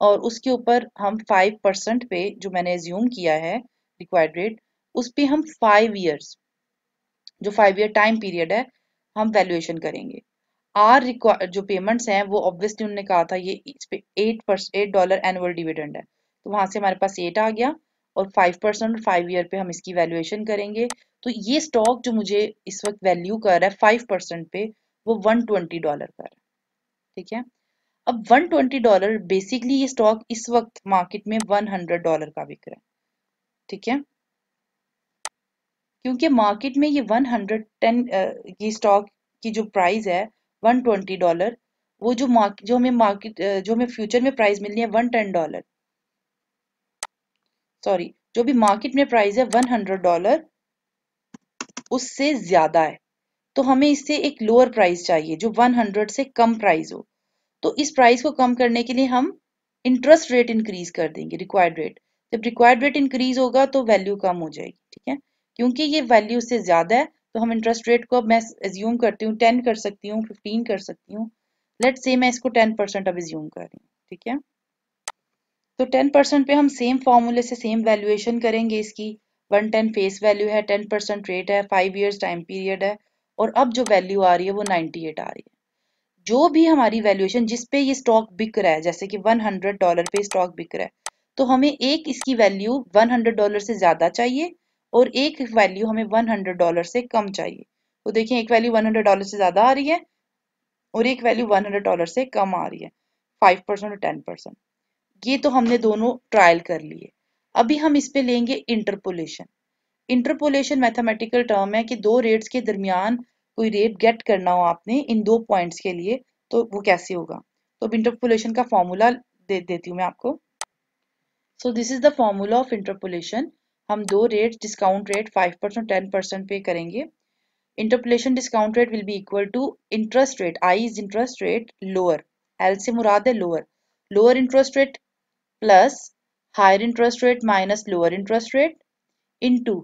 और उसके ऊपर हम फाइव परसेंट पे जो मैंने एज्यूम किया है रिक्वायर्ड रेट उस पर हम फाइव ईयर्स जो फाइव ईयर टाइम पीरियड है हम वैल्यूएशन करेंगे। आर रिक्वायर जो पेमेंट्स हैं, वो ऑब्वियसली उन्होंने कहा था, ये इस पे eight percent eight dollar annual dividend है। तो वहाँ से हमारे पास एट आ गया और फाइव परसेंट फाइव ईयर पे हम इसकी वैल्यूएशन करेंगे। तो ये स्टॉक जो मुझे इस वक्त वैल्यू कर रहा है फाइव परसेंट पे, वो वन ट्वेंटी डॉलर का है। ठीक है? अब 120 डॉलर बेसिकली ये स्टॉक इस वक्त मार्केट में 100 डॉलर का बिक रहा है। ठीक है? क्योंकि मार्केट में ये 110 ये स्टॉक की जो प्राइस है 120 डॉलर, वो जो मार्केट जो हमें मार्केट जो हमें फ्यूचर में प्राइस मिलनी है 110 डॉलर। सॉरी, जो भी मार्केट में प्राइस है 100 डॉलर, उससे ज़्यादा है। तो हमें इससे एक लोअर प्राइस चाहिए, जो 100 से कम प्राइस हो। तो इस प्राइस को कम करने के लिए हम इंटरेस्ट रेट इंक्रीज कर देंगे, रिक्वायर्ड रेट। जब रिक्वायर्ड रेट इंक्रीज होगा तो वैल्यू कम हो जाएगी, ठीक है? क्योंकि ये वैल्यू से ज़्यादा है तो हम इंटरेस्ट रेट को अब मैं एज्यूम करती हूँ टेन कर सकती हूँ फिफ्टीन कर सकती हूँ। लेट से मैं इसको टेन परसेंट अब एज्यूम कर रही हूँ, ठीक है? तो टेन परसेंट पे हम सेम फॉर्मूले से सेम वैल्यूएशन करेंगे इसकी। वन टेन फेस वैल्यू है टेन परसेंट रेट है फाइव ईयर्स टाइम पीरियड है, और अब जो वैल्यू आ रही है वो नाइनटी एट आ रही है। जो भी हमारी वैल्यूएशन जिस पे ये स्टॉक बिक रहा है, जैसे कि 100 डॉलर पे स्टॉक बिक रहा है तो हमें एक इसकी वैल्यू 100 डॉलर से ज़्यादा चाहिए और एक वैल्यू हमें 100 डॉलर से कम चाहिए। तो देखिए, एक वैल्यू 100 डॉलर से ज़्यादा आ रही है और एक वैल्यू 100 डॉलर से कम आ रही है 5 परसेंट और टेन परसेंट ये तो हमने दोनों ट्रायल कर लिए। अभी हम इस पे लेंगे इंटरपोलेशन इंटरपोलेशन मैथमेटिकल टर्म है कि दो रेट्स के दरमियान कोई रेट गेट करना हो आपने इन दो पॉइंट्स के लिए तो वो कैसे होगा? तो अब इंटरपोलेशन का फॉर्मूला दे, देती हूँ मैं आपको। So this is the formula of interpolation हम दो rate discount rate five percent ten percent पे करेंगे। Interpolation discount rate will be equal to interest rate I is interest rate lower L से मुराद है lower lower interest rate plus higher interest rate minus lower interest rate into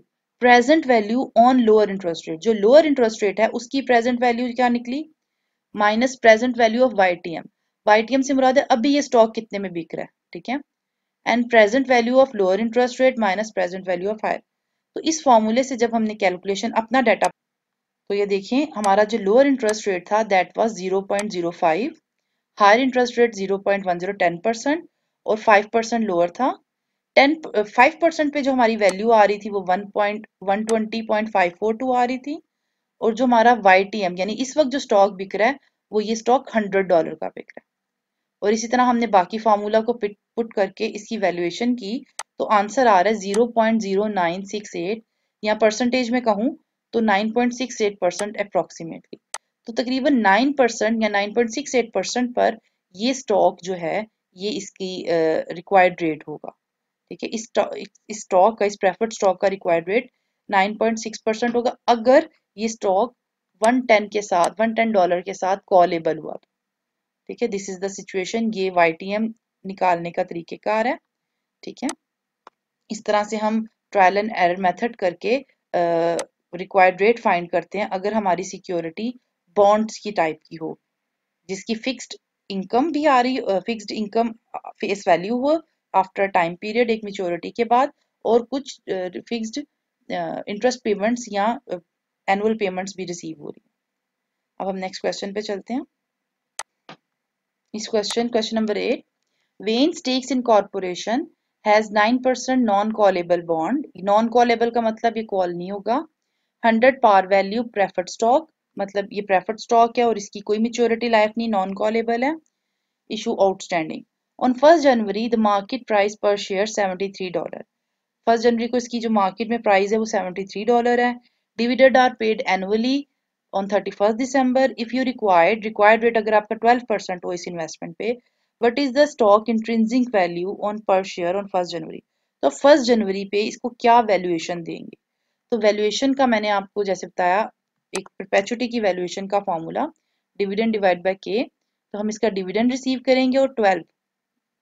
present value on lower interest rate जो lower interest rate है, उसकी present value क्या निकली? Minus present value of Y T M Y T M से मुराद है, अभी ये स्टॉक कितने में बिक रहा है, ठीक है? And present value of lower interest rate minus present value of higher. तो इस फॉर्मूले से जब हमने कैलकुलेशन अपना डाटा तो ये देखें हमारा जो लोअर इंटरेस्ट रेट था that was 0.05 higher interest rate 0.10 ten percent और 5 परसेंट लोअर था। टेन फाइव परसेंट पे जो हमारी वैल्यू आ रही थी, वो one point one twenty point five four two आ रही थी और जो हमारा वाई यानी इस वक्त जो स्टॉक बिक रहा है, वो ये स्टॉक हंड्रेड डॉलर का बिक रहा है। और इसी तरह हमने बाकी फार्मूला को पिट पुट करके इसकी वैल्यूएशन की तो आंसर आ रहा है zero point zero nine six eight या परसेंटेज में कहूँ तो nine point six eight percent approximately तो तकरीबन नाइन परसेंट या nine point six eight percent पर ये स्टॉक जो है ये इसकी रिक्वायर्ड uh, रेट होगा। ठीक है इस स्टॉक का इस प्रेफर्ड स्टॉक का रिक्वायर्ड रेट 9.6 परसेंट होगा। अगर ये स्टॉक 110 के साथ 110 डॉलर के साथ कॉलेबल हुआ ठीक है दिस इज़ द सिचुएशन ये YTM निकालने का तरीकेकार है, ठीक है। इस तरह से हम ट्रायल एंड एरर मेथड करके रिक्वायर्ड रेट फाइंड करते हैं, अगर हमारी सिक्योरिटी बॉन्ड्स की टाइप की हो, जिसकी फिक्स्ड इनकम भी आ रही फिक्स्ड इनकम फेस वैल्यू हो आफ्टर टाइम पीरियड एक मेच्योरिटी के बाद, और कुछ फिक्स्ड इंटरेस्ट पेमेंट्स या एनुअल पेमेंट्स भी रिसीव हो रही अब हम नेक्स्ट क्वेश्चन पे चलते हैं। इस question question number eight Wen Stacks Inc has nine percent non callable bond non callable का मतलब ये कॉल नहीं होगा। Hundred par value preferred stock मतलब ये प्रेफर्ड स्टॉक है और इसकी कोई मेच्योरिटी लाइफ नहीं नॉन कॉलेबल है। Issue outstanding on first January the market price per share seventy three dollar first January को इसकी जो मार्केट में प्राइस है वो सेवेंटी थ्री डॉलर है। Divided are paid annually on thirty first December if you required required rate अगर आपका twelve percent हो इस इन्वेस्टमेंट पे what is the stock intrinsic value on per share on first January तो first जनवरी पे इसको क्या वैल्यूएशन देंगे? तो वैल्यूएशन का मैंने आपको जैसे बताया, एक परपेचुटी की वैल्यूएशन का फॉर्मूला डिविडेंड डिवाइड बाय के तो हम इसका डिविडेंड रिसीव करेंगे और ट्वेल्व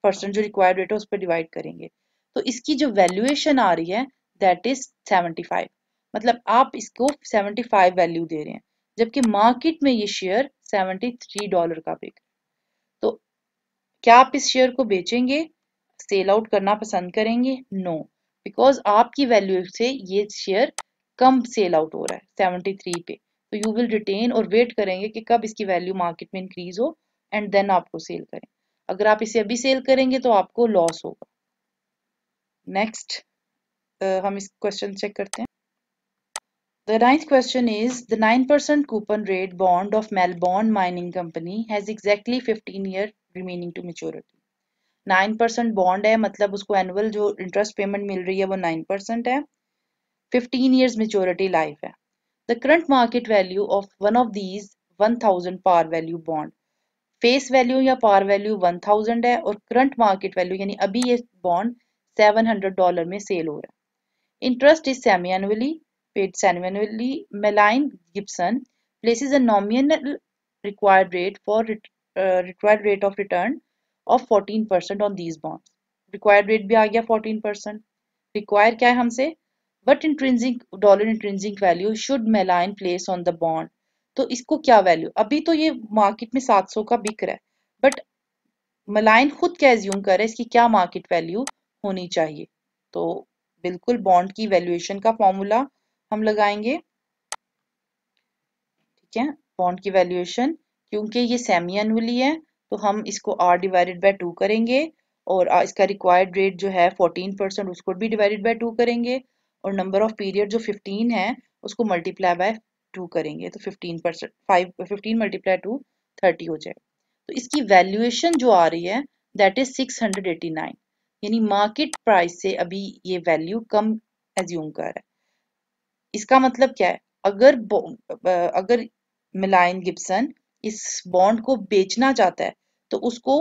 परसेंट जो रिक्वायर्ड रेट है उस पर डिवाइड करेंगे। तो इसकी जो वैल्यूएशन आ रही है दैट इज़ सेवेंटी फाइव मतलब आप इसको सेवेंटी फाइव वैल्यू दे रहे हैं। जबकि मार्केट में ये शेयर सेवेंटी थ्री डॉलर का बिक। तो क्या आप इस शेयर को बेचेंगे? सेल आउट करना पसंद करेंगे? नो बिकॉज़ आपकी वैल्यू से ये शेयर कम सेल आउट हो रहा है सेवेंटी थ्री पे। तो यू विल रिटेन और वेट करेंगे कि कब इसकी वैल्यू मार्केट में इंक्रीज हो एंड देन आपको सेल करें। अगर आप इसे अभी सेल करेंगे तो आपको लॉस होगा। नेक्स्ट uh, हम इस क्वेश्चन चेक करते हैं। The ninth question is the 9% coupon rate bond of Melbourne Mining Company has exactly 15 year remaining to maturity. 9% bond है मतलब उसको annual जो interest payment मिल रही है वो 9% है 15 years maturity life है The current market value of one of these 1000 par value bond face value या पार वैल्यू 1000 है और करंट मार्केट वैल्यू यानी अभी ये बॉन्ड 700 डॉलर में सेल हो रहा है interest is semi annually Paid semi-annually, Meline Gibson places a nominal required rate for ret uh, required rate of return of 14% on these bonds. Required rate भी आ गया 14%. Require क्या है हमसे? But intrinsic dollar intrinsic value should Meline place on the bond. तो इसको क्या value अभी तो ये मार्केट में 700 का बिक रहा है बट मलाइन खुद क्या एज्यूम कर रहा है इसकी क्या मार्केट वैल्यू होनी चाहिए तो बिल्कुल बॉन्ड की वैल्यूएशन का फॉर्मूला हम लगाएँगे। ठीक है बॉन्ड की वैल्यूएशन क्योंकि ये सेमी एनुअली है तो हम इसको आर डिवाइडेड बाय टू करेंगे और इसका रिक्वायर्ड रेट जो है फोर्टीन परसेंट उसको भी डिवाइडेड बाय टू करेंगे और नंबर ऑफ़ पीरियड जो फिफ्टीन है, उसको मल्टीप्लाई बाय टू करेंगे तो fifteen percent five fifteen multiply two thirty हो जाए तो इसकी वैल्यूएशन जो आ रही है that is six hundred eighty nine यानी मार्केट प्राइस से अभी ये वैल्यू कम एज्यूम कर रहा है। इसका मतलब क्या है? अगर अगर मिलाइन गिब्सन इस बॉन्ड को बेचना चाहता है तो उसको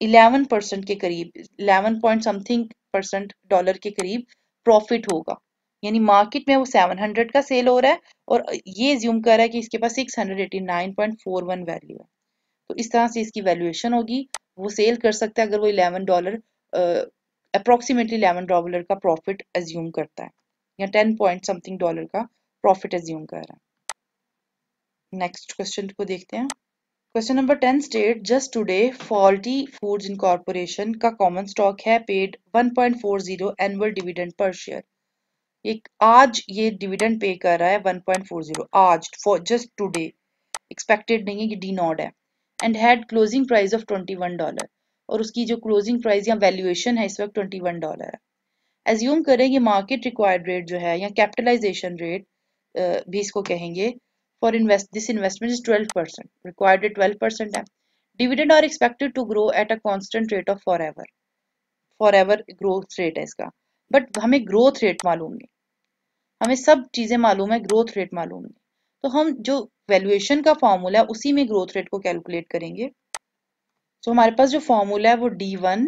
11 परसेंट के करीब 11 पॉइंट समथिंग परसेंट डॉलर के करीब प्रॉफिट होगा। यानी मार्केट में वो 700 का सेल हो रहा है और ये ज्यूम कर रहा है कि इसके पास 689.41 वैल्यू है। तो इस तरह से इसकी वैल्यूएशन होगी, वो सेल कर सकता है अगर वो 11 डॉलर अप्रोक्सीमेटली इलेवन डॉलर का प्रॉफिट एज्यूम करता है, या टेन पॉइंट समथिंग डॉलर का प्रॉफिट एज्यूम कर रहा है। नेक्स्ट क्वेश्चन को देखते हैं। Question number ten state just today faulty foods incorporation का कॉमन स्टॉक है paid 1.40 annual dividend per share एक, आज ये डिविडेंड पे कर रहा है 1.40 आज फॉर जस्ट टुडे एक्सपेक्टेड नहीं है कि डी नॉट है। And had closing price of 21 dollar और उसकी जो क्लोजिंग प्राइस या वैल्यूएशन है, इस वक्त ट्वेंटी वन डॉलर है। एज्यूम करें कि मार्केट रिक्वायर्ड रेट जो है या कैपिटलाइजेशन रेट भी इसको कहेंगे for invest this investment is twelve percent required rate twelve percent है। Dividend are expected to grow at a constant rate of forever forever growth rate है इसका। बट हमें ग्रोथ रेट मालूम नहीं। हमें सब चीज़ें मालूम है ग्रोथ रेट मालूम नहीं। तो हम जो वैल्यूएशन का फॉर्मूला है, उसी में ग्रोथ रेट को कैलकुलेट करेंगे। सो so, हमारे पास जो फॉर्मूला है वो D one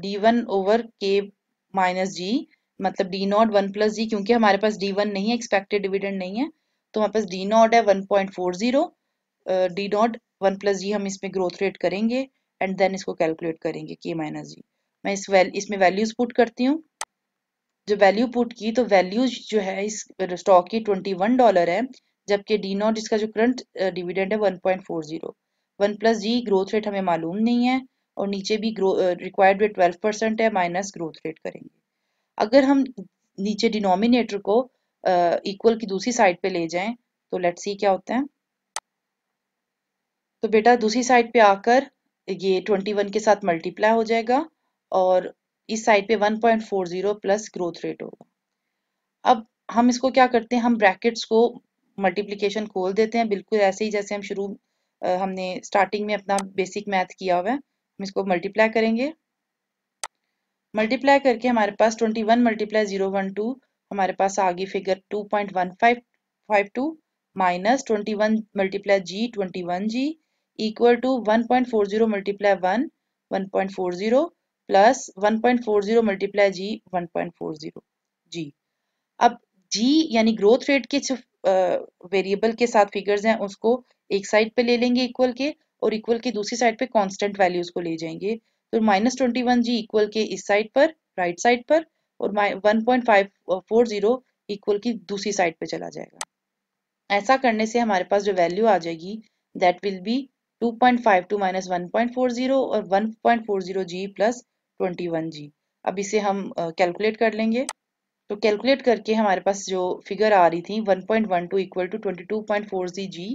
D one over K minus G मतलब D naught one plus G क्योंकि हमारे पास डी वन नहीं है एक्सपेक्टेड डिविडेंड नहीं है तो हमारे पास डी नॉट है one point four zero D naught one plus G हम इसमें ग्रोथ रेट करेंगे एंड देन इसको कैलकुलेट करेंगे के माइनस जी मैं इस वैल इसमें वैल्यूज़ पुट करती हूँ। जो वैल्यू पुट की तो वैल्यूज़ जो है इस स्टॉक की ट्वेंटी वन डॉलर है जबकि डी नॉट जिसका जो करंट डिविडेंड है one point four zero one plus G growth rate हमें मालूम नहीं है और नीचे भी रिक्वायर्ड रेट ट्वेल्व परसेंट है माइनस ग्रोथ रेट करेंगे। अगर हम नीचे डिनोमिनेटर को इक्वल uh, की दूसरी साइड पे ले जाएँ तो लेट्स सी क्या होता है। तो बेटा दूसरी साइड पे आकर ये 21 के साथ मल्टीप्लाई हो जाएगा और इस साइड पे 1.40 प्लस ग्रोथ रेट होगा। अब हम इसको क्या करते हैं? हम ब्रैकेट्स को मल्टीप्लिकेशन खोल देते हैं। बिल्कुल ऐसे ही जैसे हम शुरू हमने स्टार्टिंग में अपना बेसिक मैथ किया हुआ है, हम इसको मल्टीप्लाई करेंगे। मल्टीप्लाई करके हमारे पास 21 one multiply zero one two हमारे पास आ गई figure 2.1552 minus 21 multiply G 21 G equal to 1.40 multiply 1 1.40 plus 1.40 multiply g 1.40 G अब जी यानी ग्रोथ रेट के जो वेरिएबल के साथ फिगर्स हैं उसको एक साइड पे ले लेंगे इक्वल के और इक्वल के दूसरी साइड पे कांस्टेंट वैल्यूज़ को ले जाएँगे। तो minus twenty one G equal के इस साइड पर राइट साइड पर और one point five four zero equal की दूसरी साइड पे चला जाएगा। ऐसा करने से हमारे पास जो वैल्यू आ जाएगी दैट विल बी 2.52 माइनस 1.40 और 1.40 जी प्लस 21 जी। अब इसे हम कैलकुलेट uh, कर लेंगे। तो कैलकुलेट करके हमारे पास जो फिगर आ रही थी 1.12 इक्वल टू 22.40 जी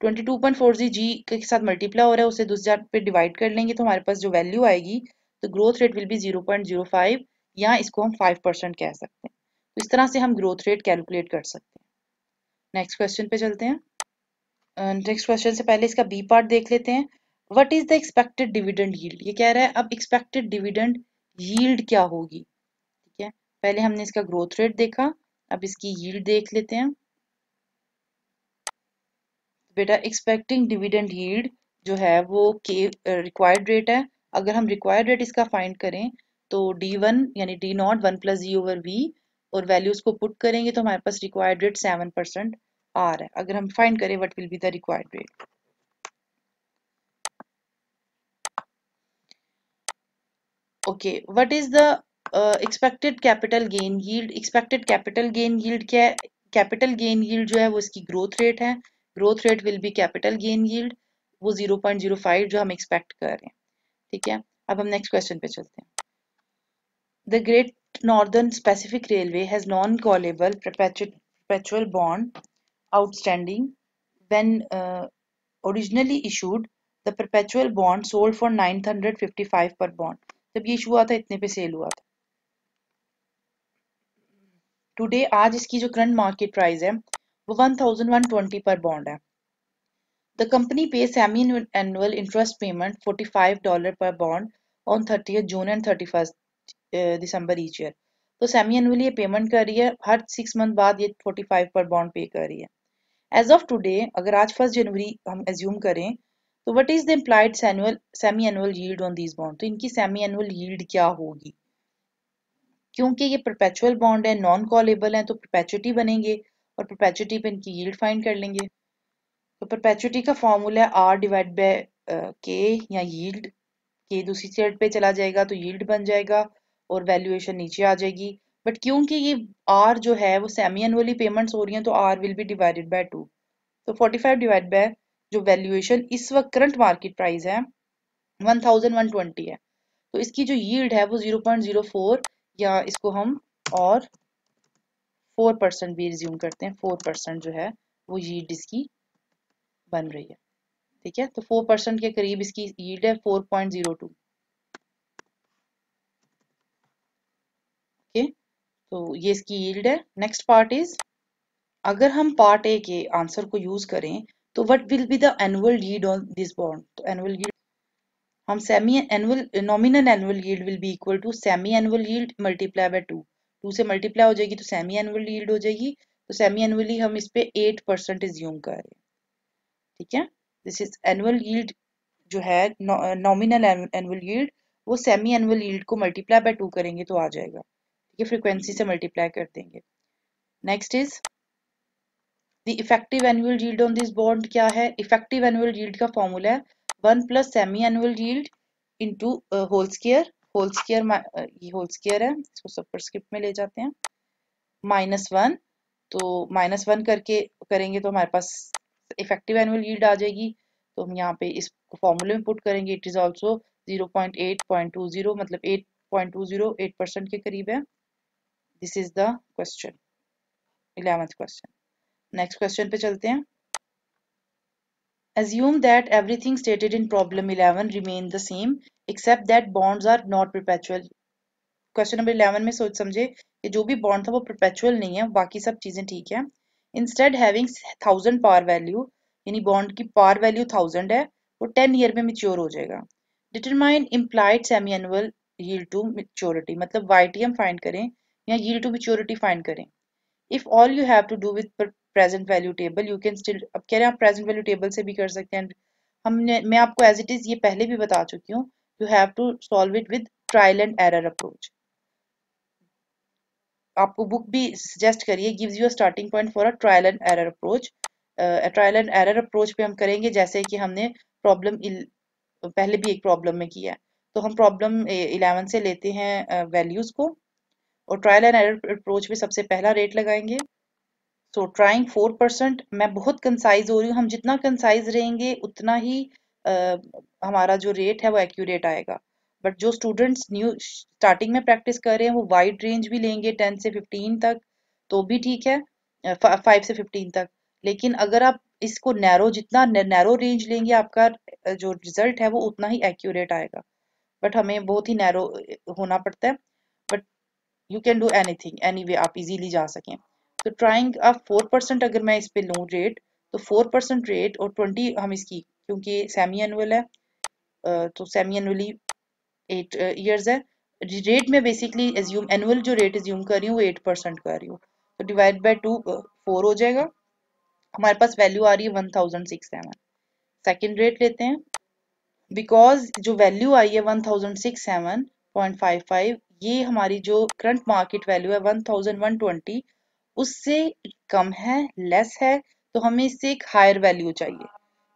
22.40 जी के साथ मल्टीप्लाई हो रहा है, उसे दूसरे पे डिवाइड कर लेंगे तो हमारे पास जो वैल्यू आएगी तो ग्रोथ रेट विल बी 0.05 या इसको हम 5 परसेंट कह सकते हैं। तो इस तरह से हम ग्रोथ रेट कैलकुलेट कर सकते हैं। नेक्स्ट क्वेश्चन पे चलते हैं। नेक्स्ट क्वेश्चन से पहले इसका बी पार्ट देख लेते हैं। What is the expected dividend yield ये कह रहा है, अब एक्सपेक्टेड डिविडेंड यील्ड क्या होगी? पहले हमने इसका ग्रोथ रेट देखा, अब इसकी यील्ड देख लेते हैं। बेटा एक्सपेक्टिंग डिविडेंड यील्ड जो है वो के रिक्वायर्ड रेट है। अगर हम रिक्वायर्ड रेट इसका फाइंड करें तो डी वन यानी D naught one plus G over V और वैल्यूज़ को पुट करेंगे तो हमारे पास required rate seven percent R है। अगर हम फाइंड करें what will be the required rate okay what is the expected capital gain yield expected capital gain yield क्या है? कैपिटल गेन यील्ड जो है वो इसकी ग्रोथ रेट है। Growth rate will be capital gain yield वो 0.05 जो हम एक्सपेक्ट कर रहे हैं। ठीक है? अब हम नेक्स्ट क्वेश्चन पे चलते हैं। The Great Northern Specific Railway has non callable perpetual bond outstanding when uh, originally issued the perpetual bond sold for 955 per bond जब ये इशू हुआ था इतने पे सेल हुआ था। टुडे आज इसकी जो करंट मार्केट प्राइस है वो 1120 पर बॉन्ड है। The company pays semi-annual interest payment 45 dollar per bond on 30th June and 31st uh, December each year. तो सेमी एनुअली ये पेमेंट कर रही है हर सिक्स मंथ बाद ये 45 पर बॉन्ड पे कर रही है। एज ऑफ़ टुडे अगर आज फ़र्स्ट जनवरी हम एज्यूम करें तो what is the implied semi annual yield on these bond तो इनकी सेमी एनुअल यील्ड क्या होगी? क्योंकि ये परपेचुअल बॉन्ड है नॉन कॉलेबल है तो परपेचुटी बनेंगे और परपेचुटी पे इनकी यील्ड फाइंड कर लेंगे। तो परपेचुटी का फॉर्मूला है आर डिवाइड बाय के या यील्ड के दूसरी साइड पे चला जाएगा तो यील्ड बन जाएगा और वैल्यूएशन नीचे आ जाएगी। बट क्योंकि ये आर जो है, वो सेमी एनुअली पेमेंट्स हो रही हैं तो R will be divided by two तो 45 डिवाइड बाय जो वैल्यूएशन इस वक्त करंट मार्केट प्राइस है 1120 है। तो इसकी जो यील्ड है, वो 0.04 या इसको हम और 4 परसेंट भी रिज्यूम करते हैं। 4 परसेंट जो है, वो यील्ड इसकी बन रही है। ठीक है? तो 4 परसेंट के करीब इसकी यील्ड है 4.02 ओके तो ये इसकी यील्ड है। नेक्स्ट पार्ट इज़ अगर हम पार्ट ए के आंसर को यूज़ करें तो what will be the annual yield on this bond तो एनुअल यील्ड हम semi annual nominal annual yield will be equal to semi annual yield multiply by two two से multiply हो जाएगी तो सेमी एनुअल यील्ड हो जाएगी। तो semi annually हम इस पे एट परसेंट इज्यूम कर रहे हैं। ठीक है? दिस इज़ एनुअल यील्ड जो है नॉमिनल एनुअल यील्ड वो सेमी एनुअल यील्ड को मल्टीप्लाई बाय टू करेंगे तो आ जाएगा। ये फ्रीक्वेंसी से मल्टीप्लाई कर देंगे। Next is the effective annual yield on this bond क्या है? इफ़ेक्टिव एनुअल यील्ड का फॉर्मूला है one plus semi annual yield into whole square whole square ये होल स्केयर है, इसको सुपरस्क्रिप्ट में ले जाते हैं। माइनस वन तो माइनस वन करके करेंगे तो हमारे पास इफ़ेक्टिव एनुअल यील्ड आ जाएगी। तो हम यहाँ पे इस फॉर्मूले में पुट करेंगे it is also zero point eight point two zero मतलब eight point two zero eight percent के करीब है। This is the question eleventh question next question पे चलते हैं। Assume that everything stated in problem 11 remain the same, except that bonds are not perpetual. Question number 11 में सोच समझे कि जो भी बॉन्ड था वो परपेचुअल नहीं है, बाकी सब चीज़ें ठीक है। Instead having thousand par value यानी बॉन्ड की पार वैल्यू थाउज़ेंड है, वो टेन ईयर में मिच्योर हो जाएगा। Determine implied semi annual yield to maturity मतलब वाई फाइंड करें या यील्ड टू मेच्योरिटी फाइंड करें। If all you have to do with present value table you can still अब कह रहे हैं आप प्रेजेंट वैल्यू टेबल से भी कर सकते हैं। हमने, मैं आपको एज इट इज़ ये पहले भी बता चुकी हूँ you have to solve it with trial and error approach आपको बुक भी सजेस्ट करिए gives you a starting point for a trial and error approach trial and error approach पे हम करेंगे, जैसे कि हमने प्रॉब्लम पहले भी एक प्रॉब्लम में किया है। तो हम प्रॉब्लम इलेवन से लेते हैं वैल्यूज़ को, और ट्रायल एंड एरर अप्रोच में सबसे पहला रेट लगाएँगे। सो ट्राइंग फोर परसेंट मैं बहुत कंसाइज हो रही हूँ। हम जितना कंसाइज रहेंगे उतना ही uh, हमारा जो रेट है वो एक्यूरेट आएगा। बट जो स्टूडेंट्स न्यू स्टार्टिंग में प्रैक्टिस कर रहे हैं वो वाइड रेंज भी लेंगे टेन से फिफ्टीन तक तो भी ठीक है फाइव से फिफ्टीन तक। लेकिन अगर आप इसको नैरो जितना नैरो रेंज लेंगे आपका जो रिज़ल्ट है वो उतना ही एक्यूरेट आएगा। बट हमें बहुत ही नैरो होना पड़ता है। But you can do anything any way आप इजीली जा सकें। तो ट्राइंग अब फोर परसेंट अगर मैं इस पे लूँ रेट तो फोर परसेंट रेट और ट्वेंटी हम इसकी, क्योंकि सेमी एनुअल है तो सेमी एनुअली एट ईयर्स है। रेट में बेसिकली एज्यूम एनुअल जो रेट एज्यूम कर रही हूँ, वो एट परसेंट कर रही हूँ। तो डिवाइड बाय टू फोर हो जाएगा। हमारे पास वैल्यू आ रही है one thousand six seven second rate लेते हैं। बिकॉज़ जो वैल्यू आई है one thousand six seven point five five ये हमारी जो करंट मार्केट वैल्यू है वन थाउज़ेंड वन ट्वेंटी उससे कम है लेस है तो हमें इससे एक हायर वैल्यू चाहिए।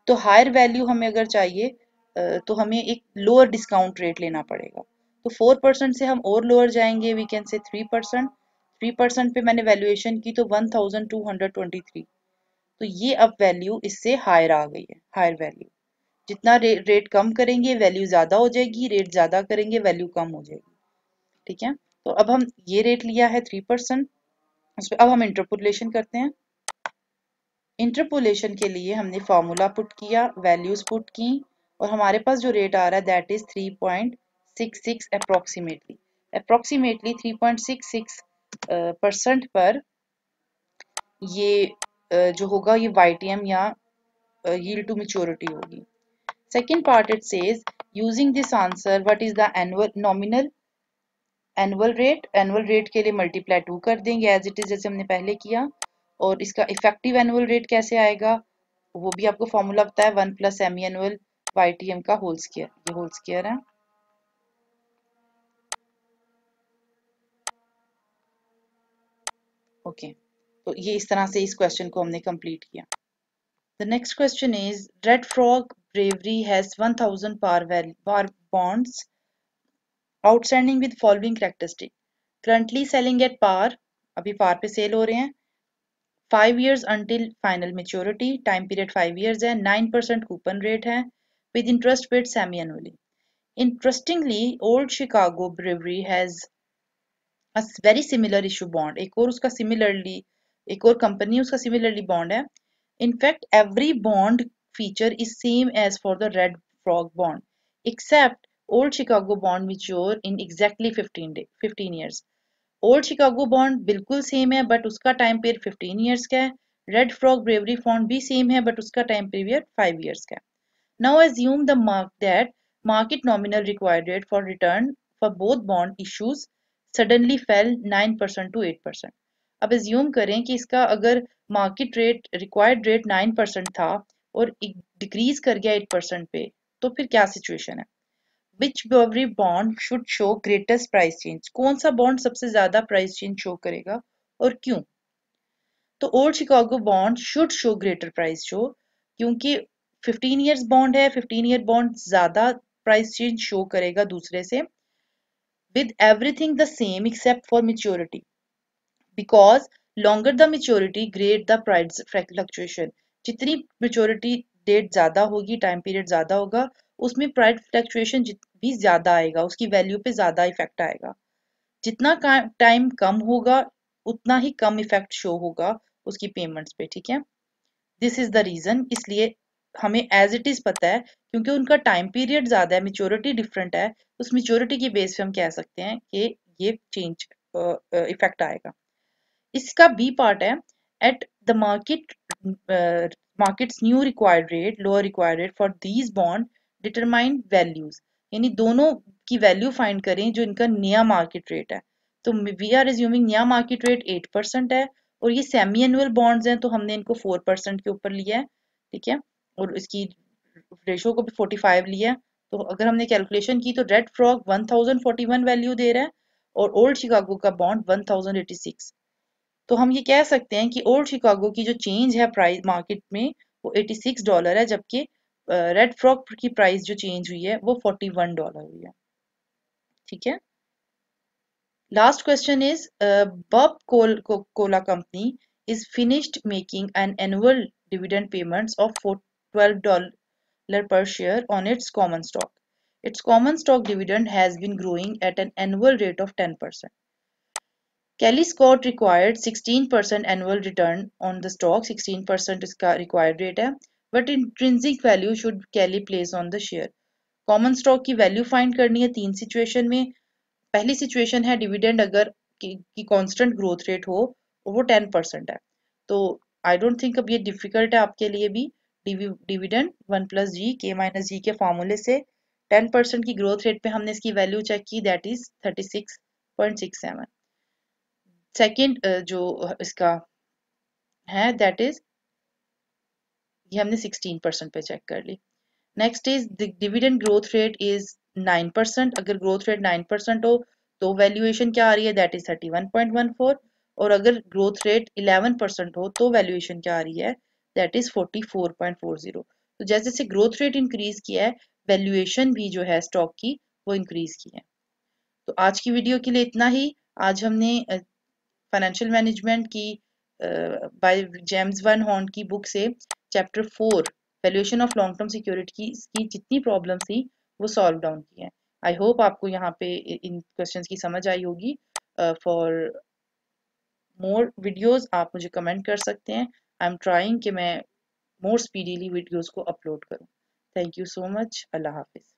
तो हायर वैल्यू हमें अगर चाहिए तो हमें एक लोअर डिस्काउंट रेट लेना पड़ेगा। तो फोर परसेंट से हम और लोअर जाएँगे we can say three percent three percent पे मैंने वैल्यूएशन की तो one thousand two hundred twenty three तो ये अब वैल्यू इससे हायर आ गई है हायर वैल्यू जितना रे, रेट कम करेंगे वैल्यू ज़्यादा हो जाएगी रेट ज़्यादा करेंगे वैल्यू कम हो जाएगी। ठीक है? तो अब हम ये रेट लिया है थ्री परसेंट उस पर अब हम इंटरपोलेशन करते हैं। इंटरपोलेशन के लिए हमने फार्मूला पुट किया वैल्यूज़ पुट की, और हमारे पास जो रेट आ रहा है that is three point six six approximately approximately three point six six percent पर ये जो होगा, ये वाई टी एम या yield टू मेच्योरिटी होगी। Second part it says using this answer what is the annual nominal annual rate annual rate के लिए multiply two कर देंगे एज इट इज़ जैसे हमने पहले किया। और इसका इफ़ेक्टिव एनुअल रेट कैसे आएगा? वो भी आपको फॉर्मूला पता है one plus semi annual Y T M का होल स्केयर ये होल स्केयर है। Okay okay. तो ये इस तरह से इस क्वेश्चन को हमने कंप्लीट किया। The next question is Red Frog Brewery has 1000 par par bonds outstanding with following characteristic currently selling at par अभी par पे सेल हो रहे हैं five years until final maturity time period five years है nine percent coupon rate है with interest paid semi-annually. Interestingly, Old Chicago Brewery has a very similar issue bond. एक और उसका similarly एक और company उसका similarly bond है. In fact, every bond feature is same as for the Red Frog bond, except Old Chicago bond mature in exactly 15 day, 15 years. Old Chicago bond बिल्कुल same है but उसका time period 15 years का है Red Frog Brewery bond भी same है but उसका time period 5 years का है Now assume the mark that market nominal required rate for return for both bond issues suddenly fell 9% to 8%. अब assume करें कि इसका अगर market rate required rate 9% था और decrease कर गया 8% पे तो फिर क्या situation है which बॉबरी bond should show greatest price change कौन सा बॉन्ड सबसे ज़्यादा प्राइस चेंज शो करेगा और क्यों? तो Old Chicago bond should show greater price show क्योंकि 15 इयर्स बॉन्ड है 15 ईयर बॉन्ड ज़्यादा प्राइस चेंज शो करेगा दूसरे से with everything the same except for maturity because longer the maturity great the price fluctuation जितनी मेच्योरिटी डेट ज़्यादा होगी time period ज़्यादा होगा उसमें प्राइस फ्लक्चुएशन भी ज़्यादा आएगा, उसकी वैल्यू पे ज़्यादा इफ़ेक्ट आएगा। जितना टाइम कम होगा, उतना ही कम इफ़ेक्ट शो होगा उसकी पेमेंट्स पे, ठीक है? दिस इज़ द रीजन इसलिए हमें एज इट इज़ पता है, क्योंकि उनका टाइम पीरियड ज़्यादा है मेच्योरिटी डिफरेंट है उस मेच्योरिटी की बेस पे हम कह सकते हैं कि ये चेंज इफ़ेक्ट आएगा। इसका बी पार्ट है at the market markets new required rate lower required rate for these bond determine values यानी दोनों की वैल्यू फाइंड करें जो इनका नया मार्केट रेट है। तो वी आर रिज्यूमिंग नया मार्केट रेट एट परसेंट है और ये सेमी एनुअल बॉन्ड्स हैं तो हमने इनको फोर परसेंट के ऊपर लिया है, ठीक है? और इसकी रेशो को भी फोर्टी फाइव लिया है। तो अगर हमने कैलकुलेशन की तो Red Frog one thousand forty one value दे रहा है और ओल्ड शिकागो का bond one thousand eighty six तो हम ये कह सकते हैं कि ओल्ड शिकागो की जो चेंज है प्राइस मार्केट में, वो एटी सिक्स डॉलर है, जबकि रेड फ्रॉक की प्राइस जो चेंज हुई है, वो 41 डॉलर हुई है। ठीक है? Last question is Bubba Cola company is finished making an annual dividend payments of 12 dollar per share on its common stock its common stock dividend has been growing at an annual rate of 10 percent Kelly Scott required 16 percent annual return on the stock 16 percent इसका required rate है। But intrinsic value should Kelly place on the share common stock की value find करनी है तीन situation में। पहली situation है dividend अगर की कांस्टेंट ग्रोथ रेट हो, वो टेन परसेंट है। तो आई डोंट थिंक अब ये डिफ़िकल्ट है आपके लिए भी। डिविडेंड वन प्लस जी के माइनस जी के फॉर्मूले से टेन परसेंट की ग्रोथ रेट पे हमने इसकी वैल्यू चेक की that is thirty six point six seven second जो इसका है दैट इज़ ये हमने 16 परसेंट पे चेक कर ली। Next is dividend growth rate is 9 percent अगर ग्रोथ रेट 9 परसेंट हो तो वैल्यूएशन क्या आ रही है? दैट इज़ 31.14 और अगर ग्रोथ रेट 11 परसेंट हो तो वैल्यूएशन क्या आ रही है? दैट इज़ 44.40 तो जैसे जैसे ग्रोथ रेट इंक्रीज किया है वैल्यूएशन भी जो है स्टॉक की, वो इंक्रीज की है। तो आज की वीडियो के लिए इतना ही। आज हमने फाइनेंशियल मैनेजमेंट की बाय जेम्स वन हॉर्न की बुक से chapter four valuation of long term security की जितनी प्रॉब्लम थी, वो सॉल्व डाउन की है। आई होप आपको यहाँ पे इन क्वेश्चन की समझ आई होगी। फॉर मोर वीडियोस आप मुझे कमेंट कर सकते हैं। आई एम ट्राइंग कि मैं मोर स्पीडीली वीडियोस को अपलोड करूँ। थैंक यू सो मच अल्लाह हाफिज़।